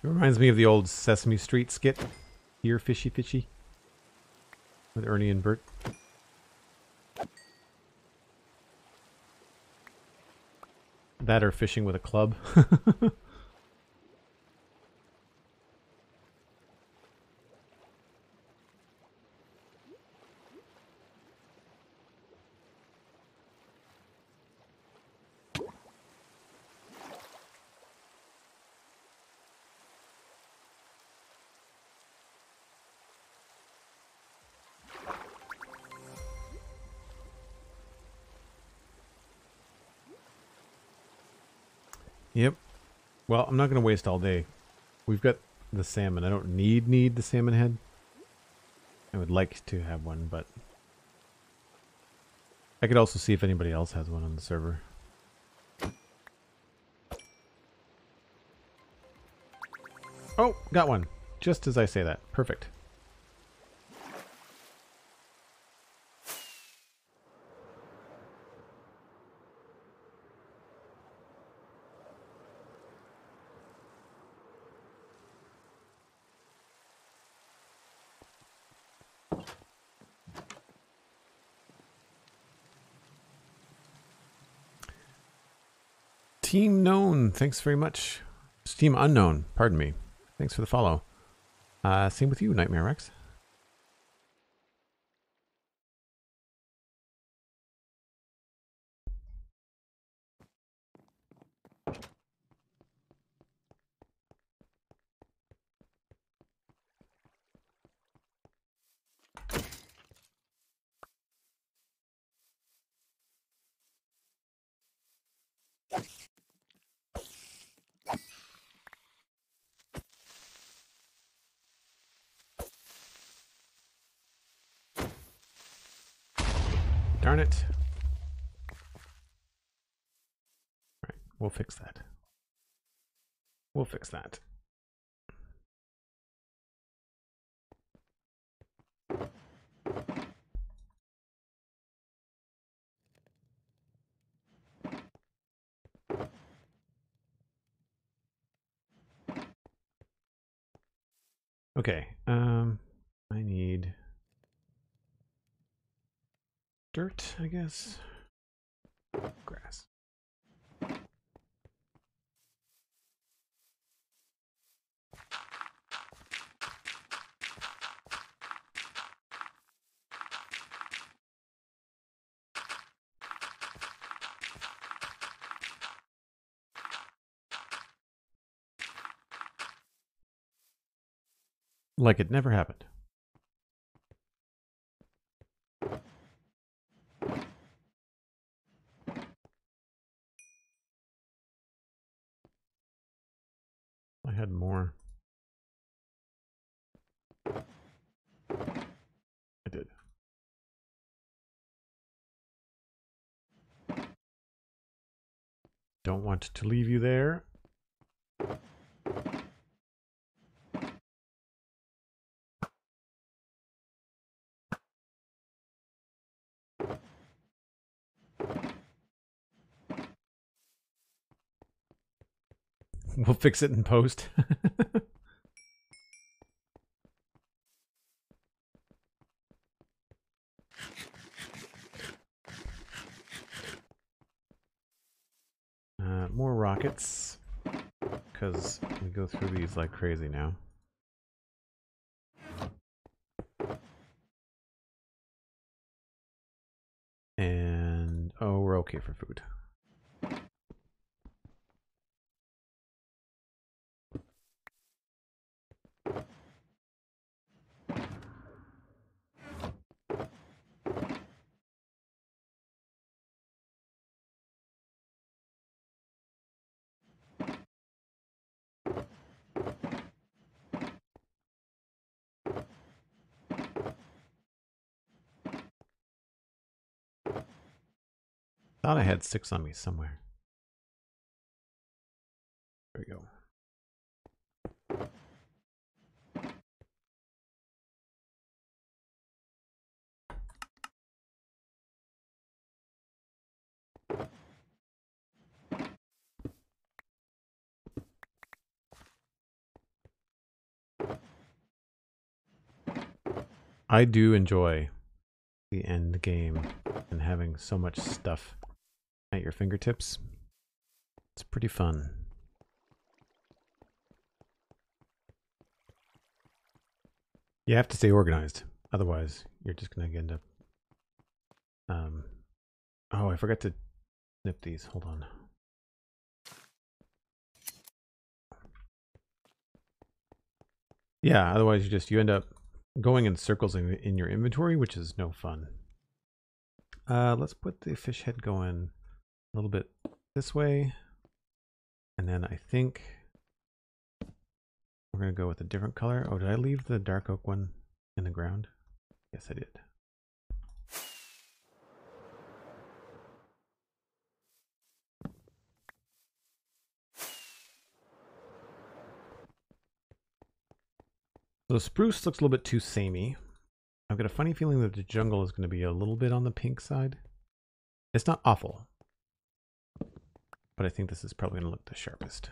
A: It reminds me of the old Sesame Street skit. Here, fishy fishy. With Ernie and Bert. That or fishing with a club. <laughs> Well, I'm not going to waste all day. We've got the salmon. I don't need need the salmon head. I would like to have one, but I could also see if anybody else has one on the server. Oh, got one. Just as I say that. Perfect. Thanks very much. Steam Unknown, pardon me. Thanks for the follow. Uh, same with you, Nightmare Rex. Darn it. Right, we'll fix that. We'll fix that. Okay, um, I need dirt, I guess. like it never happened. I had more. I did. Don't want to leave you there. <laughs> We'll fix it in post. <laughs> uh, more rockets. Because we go through these like crazy now. And, oh, we're okay for food. Thought I had six on me somewhere. There we go. I do enjoy the end game and having so much stuff at your fingertips. It's pretty fun. You have to stay organized. Otherwise, you're just going to end up... Um, oh, I forgot to snip these. Hold on. Yeah, otherwise you just you end up going in circles in, in your inventory, which is no fun. Uh, let's put the fish head going a little bit this way. And then I think we're going to go with a different color. Oh, did I leave the dark oak one in the ground? Yes, I did. So the spruce looks a little bit too samey. I've got a funny feeling that the jungle is going to be a little bit on the pink side. It's not awful, but I think this is probably going to look the sharpest.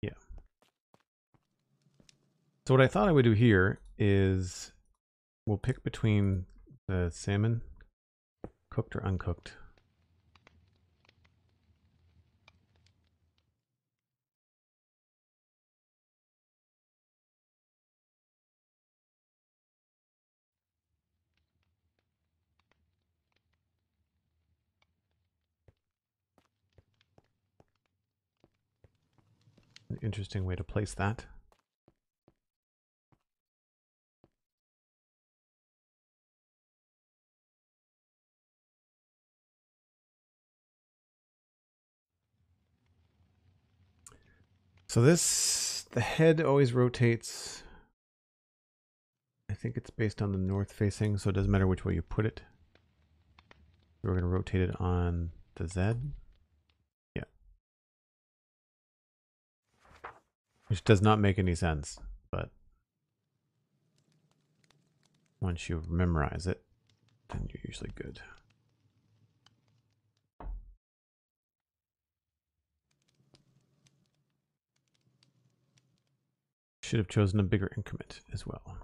A: Yeah. So what I thought I would do here is we'll pick between the salmon, cooked or uncooked. An interesting way to place that. So this, the head always rotates. I think it's based on the north facing, so it doesn't matter which way you put it. We're going to rotate it on the Z. Which does not make any sense, but once you memorize it, then you're usually good. Should have chosen a bigger increment as well.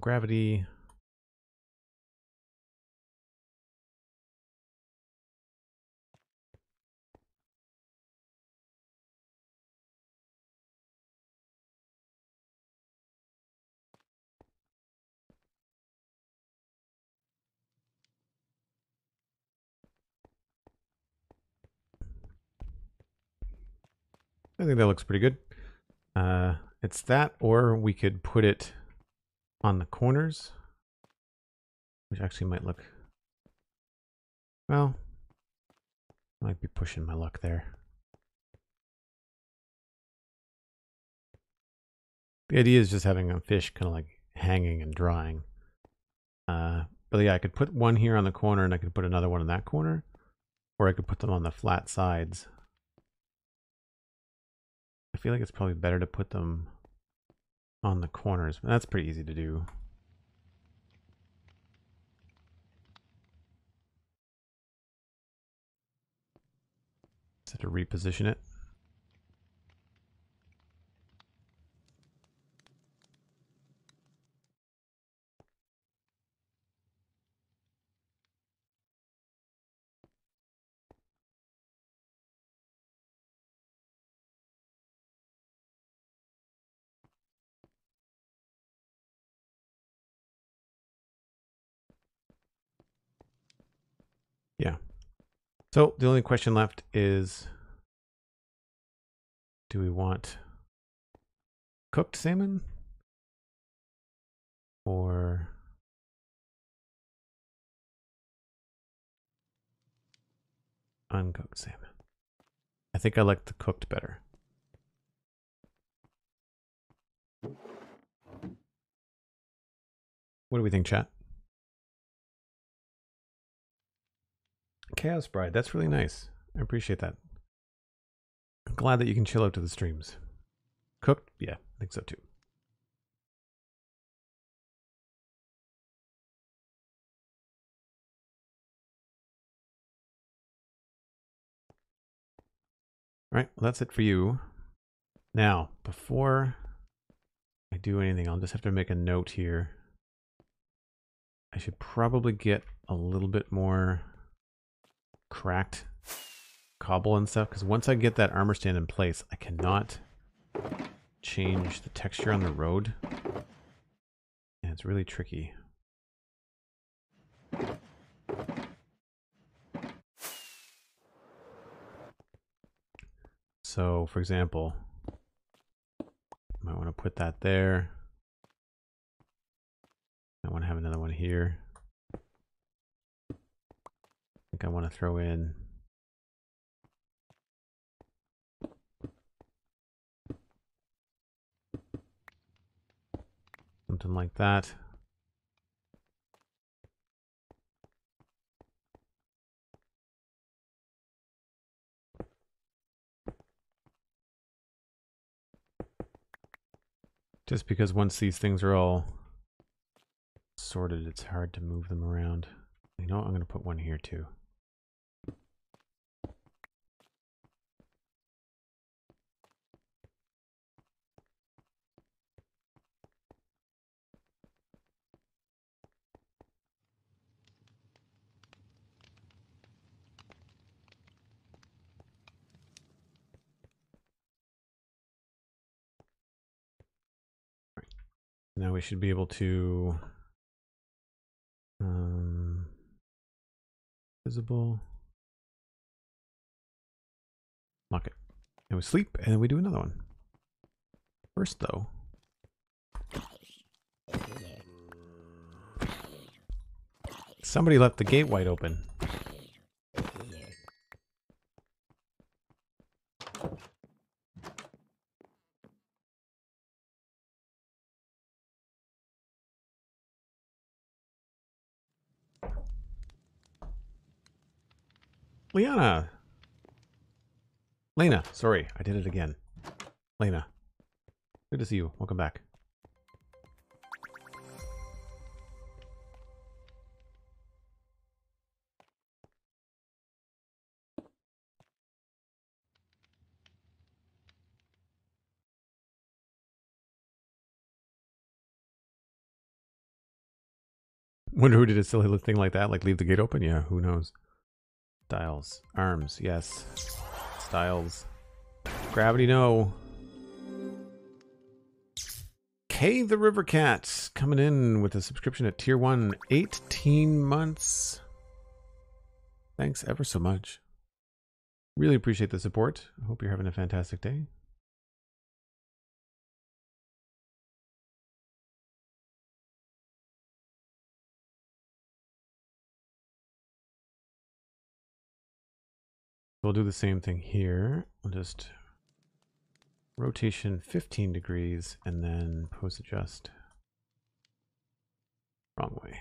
A: Gravity. I think that looks pretty good. Uh, it's that, or we could put it on the corners, which actually might look, well, might be pushing my luck there. The idea is just having a fish kind of like hanging and drying. Uh, but yeah, I could put one here on the corner and I could put another one in that corner, or I could put them on the flat sides. I feel like it's probably better to put them on the corners, that's pretty easy to do. Just have to reposition it. Yeah. So the only question left is do we want cooked salmon or uncooked salmon? I think I like the cooked better. What do we think, chat? Chaos Bride, that's really nice. I appreciate that. I'm glad that you can chill out to the streams. Cooked? Yeah, I think so too. All right, well, that's it for you. Now, before I do anything, I'll just have to make a note here. I should probably get a little bit more cracked cobble and stuff because once I get that armor stand in place, I cannot change the texture on the road. And it's really tricky. So, for example, might want to put that there. I want to have another one here. I think I want to throw in something like that. Just because once these things are all sorted, it's hard to move them around. You know, I'm going to put one here too. Now we should be able to um, visible lock it. And we sleep and then we do another one. First though, somebody left the gate wide open. Liana. Lena, sorry, I did it again. Lena. Good to see you. Welcome back. Wonder who did a silly little thing like that, like leave the gate open? Yeah, who knows? Styles. Arms, yes. Styles. Gravity, no. Kay the River Cat coming in with a subscription at tier 1, 18 months. Thanks ever so much. Really appreciate the support. I hope you're having a fantastic day. We'll do the same thing here. We'll just rotation 15 degrees and then post adjust. Wrong way.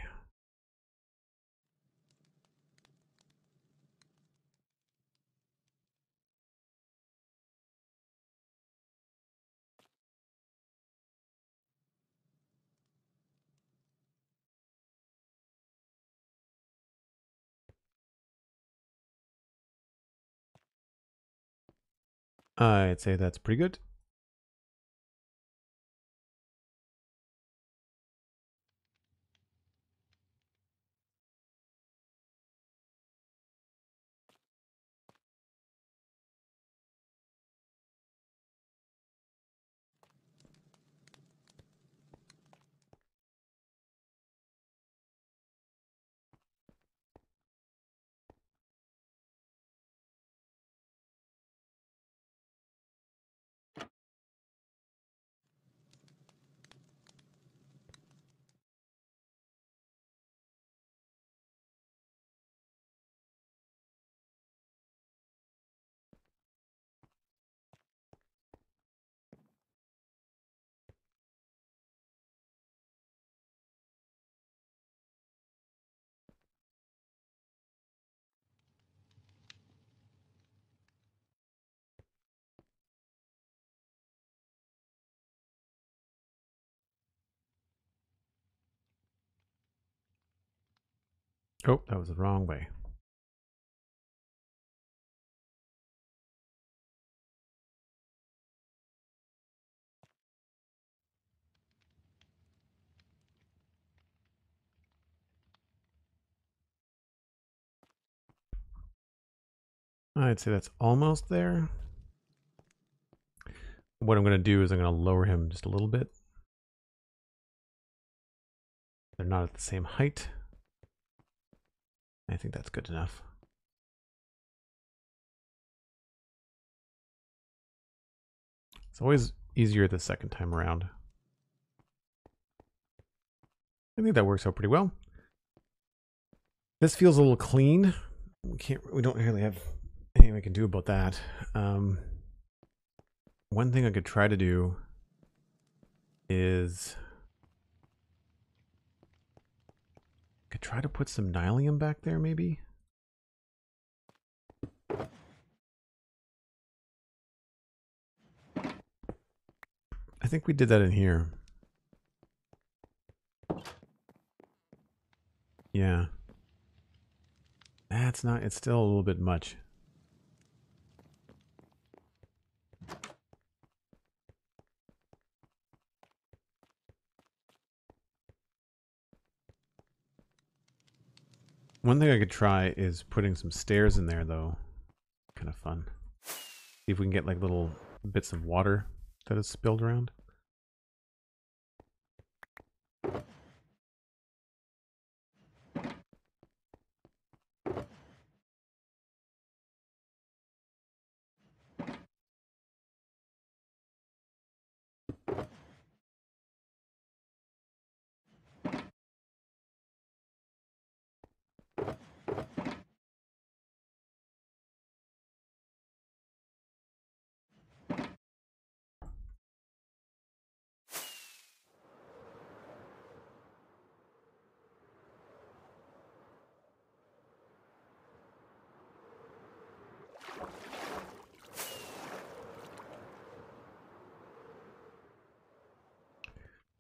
A: I'd say that's pretty good. Oh, that was the wrong way. I'd say that's almost there. What I'm going to do is I'm going to lower him just a little bit. They're not at the same height. I think that's good enough. It's always easier the second time around. I think that works out pretty well. This feels a little clean. We can't. We don't really have anything we can do about that. Um, one thing I could try to do is Try to put some nylium back there, maybe? I think we did that in here. Yeah. That's not, it's still a little bit much. One thing I could try is putting some stairs in there, though. Kind of fun. See if we can get like little bits of water that is spilled around.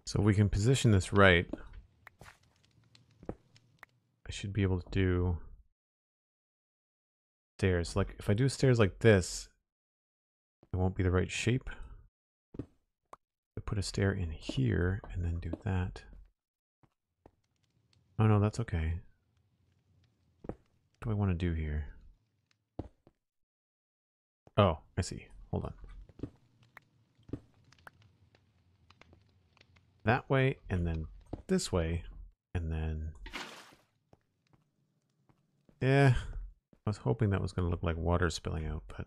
A: So we can position this right. I should be able to do stairs. Like if I do stairs like this, it won't be the right shape. I put a stair in here and then do that. Oh no, that's okay. What do I want to do here? Oh, I see. Hold on. That way, and then this way, and then... Yeah, I was hoping that was going to look like water spilling out, but...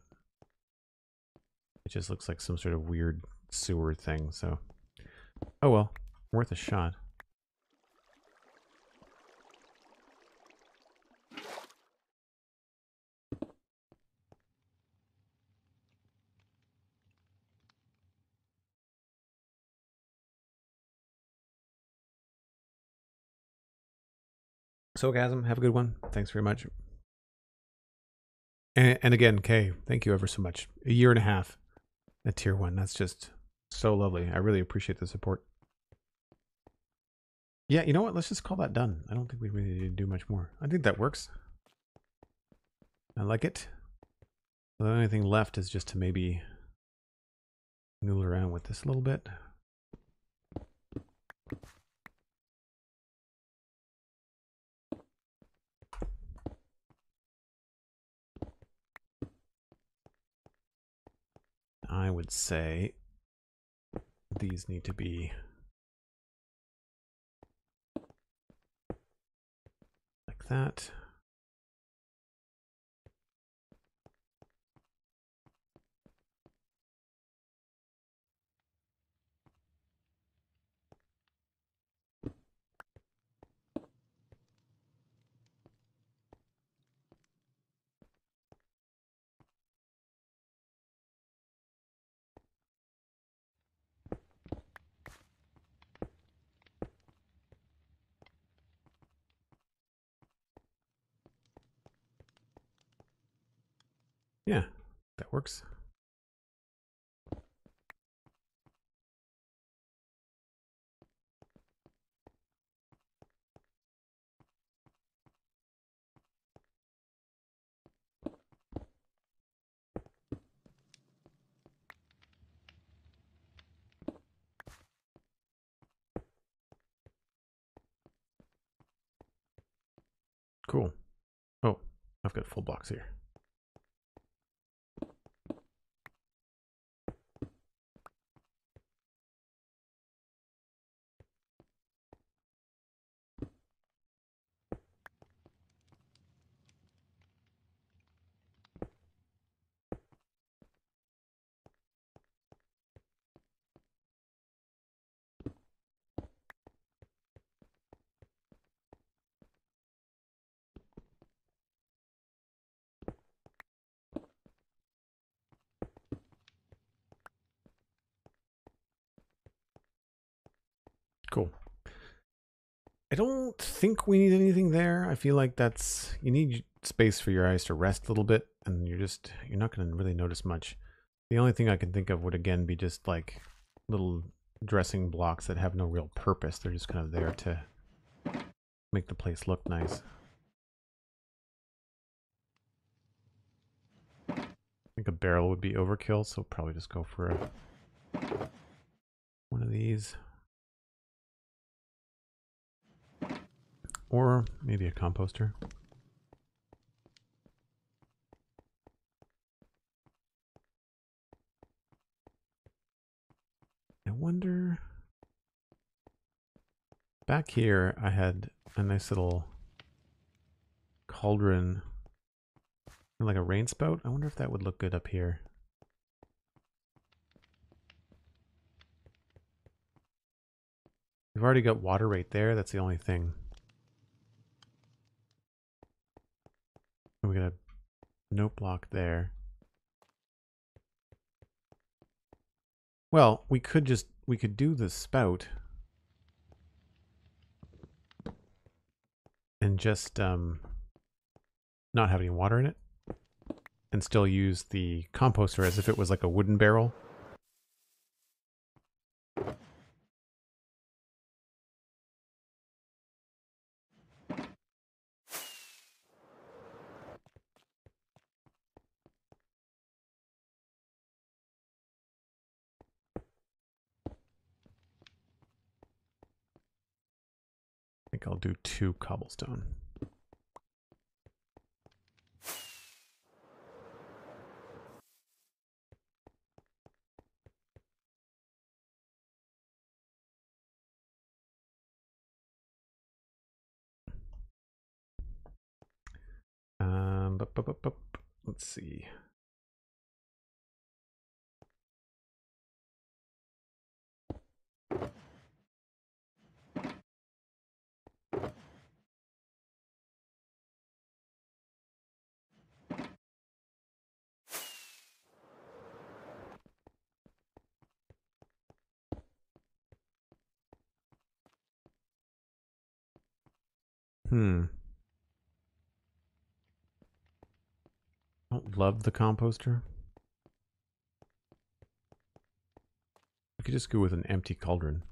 A: It just looks like some sort of weird sewer thing, so... Oh well, worth a shot. Sogasm, have a good one. Thanks very much. And, and again, Kay, thank you ever so much. A year and a half at tier one. That's just so lovely. I really appreciate the support. Yeah, you know what? Let's just call that done. I don't think we really need to do much more. I think that works. I like it. The only thing left is just to maybe noodle around with this a little bit. I would say these need to be like that. Yeah, that works. Cool. Oh, I've got full blocks here. Cool. I don't think we need anything there. I feel like that's you need space for your eyes to rest a little bit and you're just you're not going to really notice much. The only thing I can think of would again be just like little dressing blocks that have no real purpose. They're just kind of there to make the place look nice. I think a barrel would be overkill, so probably just go for a, one of these. Or maybe a composter. I wonder... Back here, I had a nice little cauldron, like a rain spout. I wonder if that would look good up here. We've already got water right there. That's the only thing. We got a note block there. Well, we could just, we could do the spout. And just um, not have any water in it. And still use the composter as if it was like a wooden barrel. I'll do two cobblestone. Um, bup, bup, bup, let's see. Hmm. Don't love the composter. We could just go with an empty cauldron.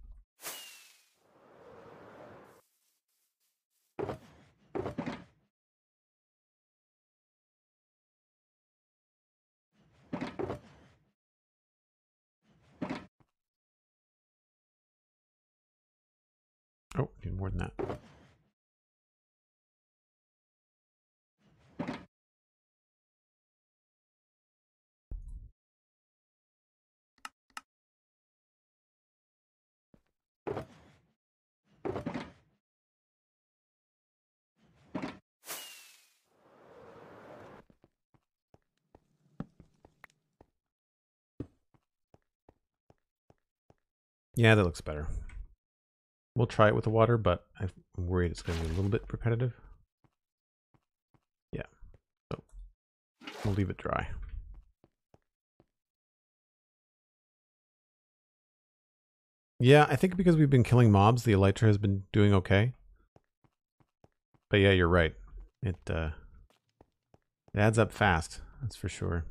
A: Oh, need more than that. Yeah, that looks better. We'll try it with the water, but I'm worried it's going to be a little bit repetitive. Yeah. So we'll leave it dry. Yeah, I think because we've been killing mobs, the elytra has been doing okay. But yeah, you're right. It uh it adds up fast, that's for sure.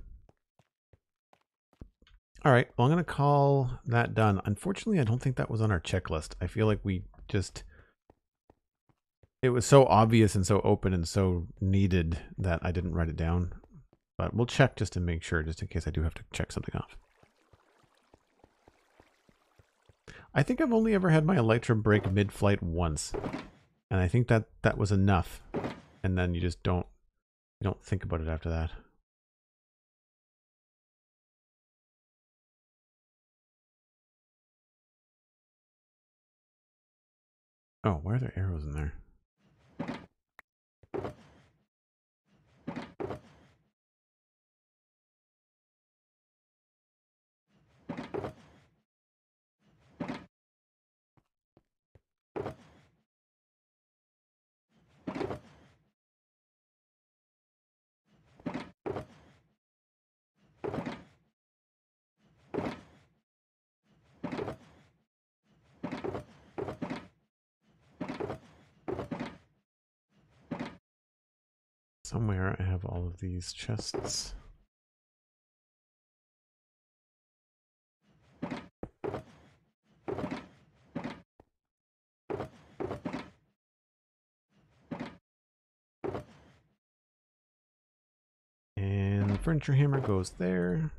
A: All right, well, I'm going to call that done. Unfortunately, I don't think that was on our checklist. I feel like we just... It was so obvious and so open and so needed that I didn't write it down. But we'll check just to make sure, just in case I do have to check something off. I think I've only ever had my Elytra break mid-flight once. And I think that that was enough. And then you just don't, you don't think about it after that. Oh, why are there arrows in there? Somewhere I have all of these chests. And the furniture hammer goes there.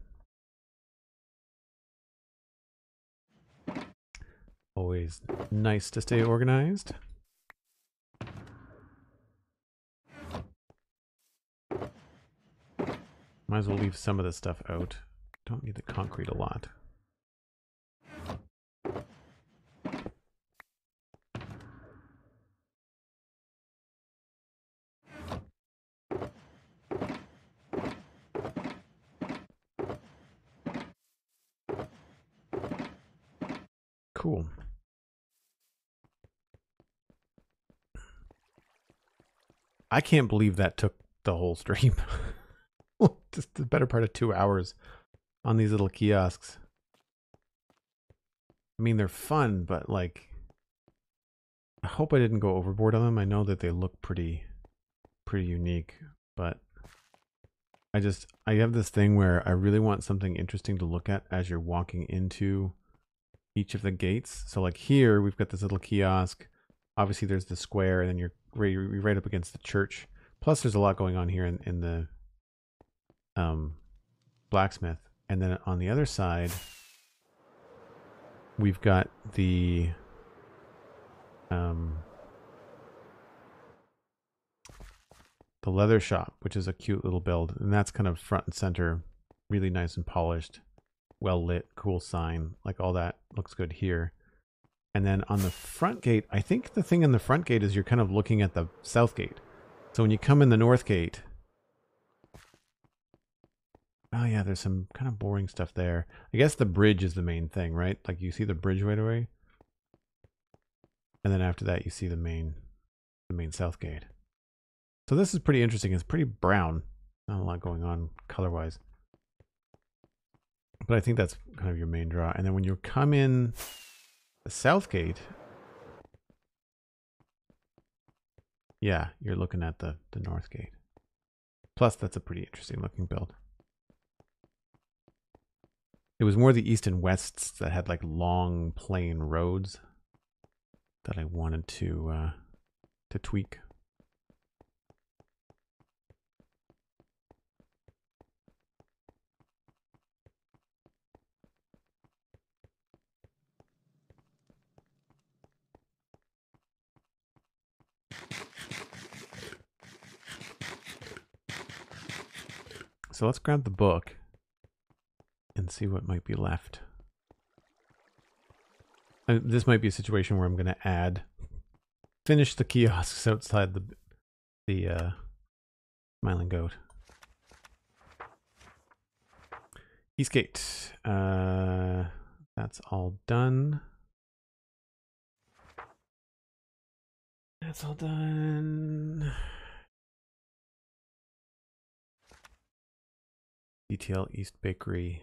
A: Always nice to stay organized. Might as well leave some of this stuff out. Don't need the concrete a lot. Cool. I can't believe that took the whole stream. <laughs> the better part of two hours on these little kiosks. I mean, they're fun, but like, I hope I didn't go overboard on them. I know that they look pretty, pretty unique, but I just, I have this thing where I really want something interesting to look at as you're walking into each of the gates. So like here, we've got this little kiosk. Obviously there's the square and then you're right, you're right up against the church. Plus there's a lot going on here in, in the um, blacksmith. And then on the other side, we've got the um, the leather shop, which is a cute little build, and that's kind of front and center, really nice and polished, well lit, cool sign, like all that looks good here. And then on the front gate, I think the thing in the front gate is you're kind of looking at the south gate. So when you come in the north gate, oh yeah, there's some kind of boring stuff there. I guess the bridge is the main thing, right? Like you see the bridge right away. And then after that, you see the main, the main south gate. So this is pretty interesting. It's pretty brown. Not a lot going on color-wise. But I think that's kind of your main draw. And then when you come in the south gate, yeah, you're looking at the, the north gate. Plus, that's a pretty interesting looking build. It was more the east and wests that had like long plain roads that I wanted to uh, to tweak. So let's grab the book and see what might be left. Uh, this might be a situation where I'm going to add, finish the kiosks outside the the uh, Smiling Goat. Eastgate. Uh, that's all done. That's all done. Detail East Bakery.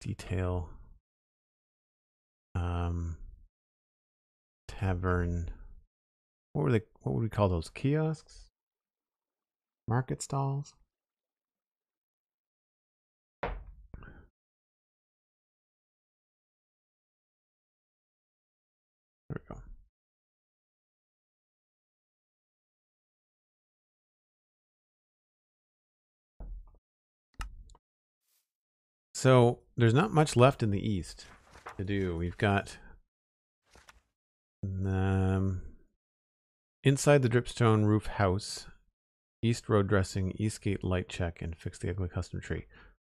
A: Detail. Um, tavern. What were they? What would we call those? Kiosks? Market stalls? There we go. So there's not much left in the east to do. We've got um, inside the dripstone roof house, east road dressing, east gate light check, and fix the ugly custom tree.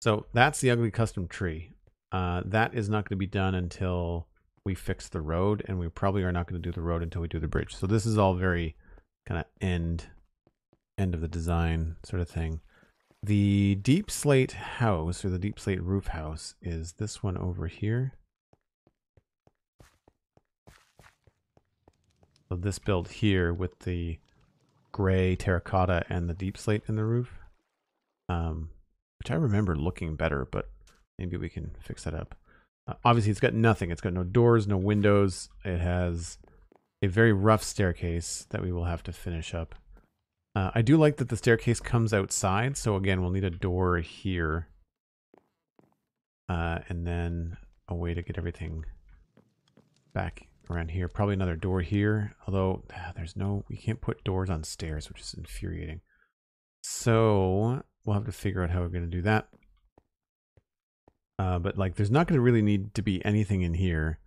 A: So that's the ugly custom tree. Uh, that is not going to be done until we fix the road, and we probably are not going to do the road until we do the bridge. So this is all very kind of end end of the design sort of thing. The deep slate house or the deep slate roof house is this one over here. So this build here with the gray terracotta and the deep slate in the roof. Um, which I remember looking better, but maybe we can fix that up. Uh, obviously, it's got nothing. It's got no doors, no windows. It has a very rough staircase that we will have to finish up. Uh, I do like that the staircase comes outside. So again, we'll need a door here. Uh, and then a way to get everything back around here. Probably another door here. Although ah, there's no, we can't put doors on stairs, which is infuriating. So we'll have to figure out how we're going to do that. Uh, but like, there's not going to really need to be anything in here.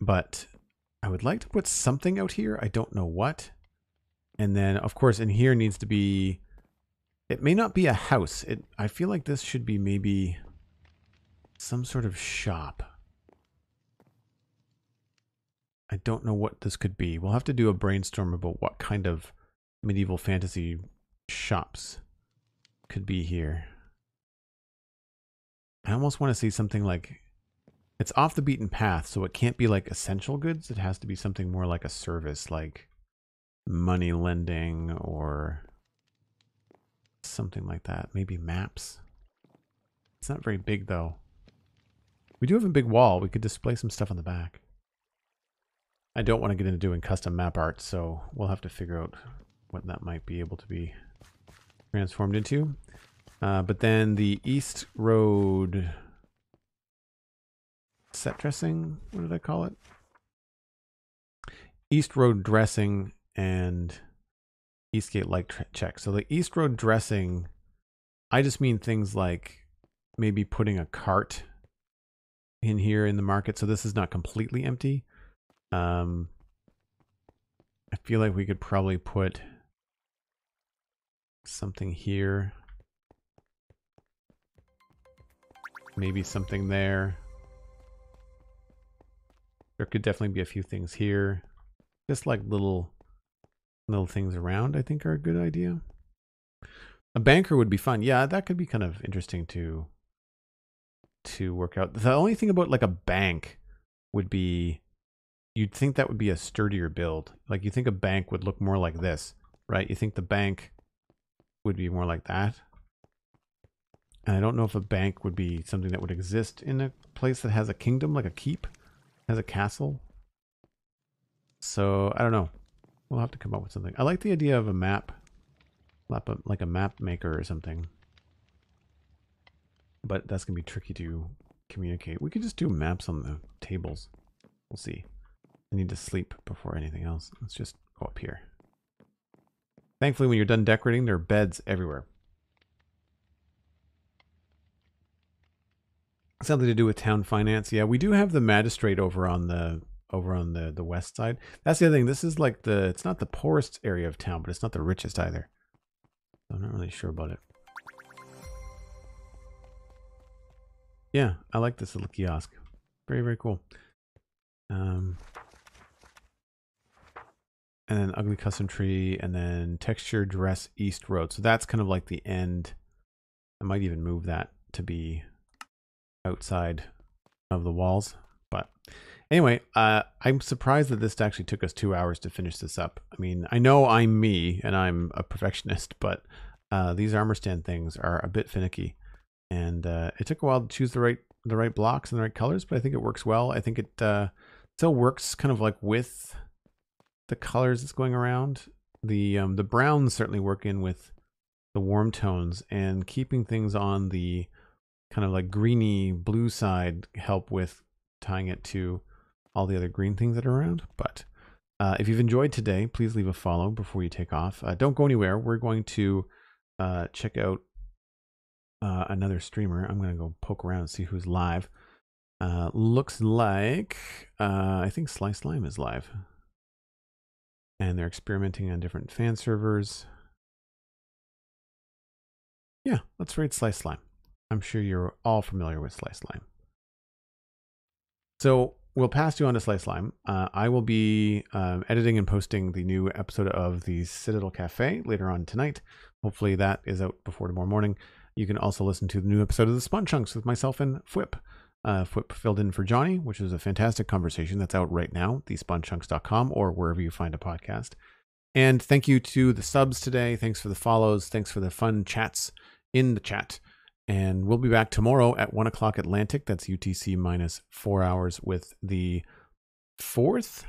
A: But I would like to put something out here. I don't know what. And then, of course, in here needs to be... It may not be a house. It. I feel like this should be maybe some sort of shop. I don't know what this could be. We'll have to do a brainstorm about what kind of medieval fantasy shops could be here. I almost want to see something like it's off the beaten path, so it can't be like essential goods. It has to be something more like a service, like money lending or something like that. Maybe maps. It's not very big though. We do have a big wall. We could display some stuff on the back. I don't want to get into doing custom map art, so we'll have to figure out what that might be able to be transformed into. Uh, but then the East Road set dressing, what did I call it? East Road dressing and Eastgate like check. So the East Road dressing, I just mean things like maybe putting a cart in here in the market. So this is not completely empty. Um, I feel like we could probably put something here. Maybe something there. There could definitely be a few things here. Just like little little things around, I think are a good idea. A banker would be fun. Yeah, that could be kind of interesting to to work out. The only thing about like a bank would be you'd think that would be a sturdier build. Like you think a bank would look more like this, right? You think the bank would be more like that. And I don't know if a bank would be something that would exist in a place that has a kingdom, like a keep, has a castle. So I don't know. We'll have to come up with something. I like the idea of a map, like a map maker or something. But that's going to be tricky to communicate. We could just do maps on the tables. We'll see. I need to sleep before anything else. Let's just go up here. Thankfully, when you're done decorating, there are beds everywhere. Something to do with town finance. Yeah, we do have the magistrate over on the over on the the west side. That's the other thing. This is like the it's not the poorest area of town, but it's not the richest either. I'm not really sure about it. Yeah, I like this little kiosk. Very, very cool. Um, and then ugly custom tree, and then texture dress east road. So that's kind of like the end. I might even move that to be outside of the walls. But anyway, uh, I'm surprised that this actually took us two hours to finish this up. I mean, I know I'm me and I'm a perfectionist, <laughs> but uh, these armor stand things are a bit finicky and uh, it took a while to choose the right the right blocks and the right colors, but I think it works well. I think it uh, still works kind of like with the colors that's going around. The um, the browns certainly work in with the warm tones, and keeping things on the kind of like greeny blue side help with tying it to all the other green things that are around. But uh, if you've enjoyed today, please leave a follow before you take off. Uh, don't go anywhere. We're going to uh, check out uh, another streamer. I'm going to go poke around and see who's live. Uh, looks like, uh, I think Slice Slime is live. And they're experimenting on different fan servers. Yeah, let's raid Slice Slime. I'm sure you're all familiar with Slice Slime. So we'll pass you on to Slice Slime. Uh, I will be um, editing and posting the new episode of the Citadel Cafe later on tonight. Hopefully that is out before tomorrow morning. You can also listen to the new episode of the Spawn Chunks with myself and fWhip. Uh, fWhip filled in for Johnny, which is a fantastic conversation that's out right now, thespawnchunks.com or wherever you find a podcast. And thank you to the subs today. Thanks for the follows. Thanks for the fun chats in the chat. And we'll be back tomorrow at 1 o'clock Atlantic. That's UTC minus four hours with the fourth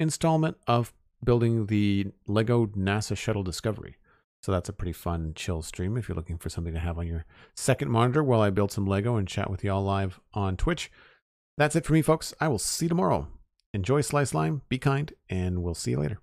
A: installment of building the Lego NASA Shuttle Discovery. So that's a pretty fun, chill stream if you're looking for something to have on your second monitor while I build some Lego and chat with y'all live on Twitch. That's it for me, folks. I will see you tomorrow. Enjoy Slice Slime, be kind, and we'll see you later.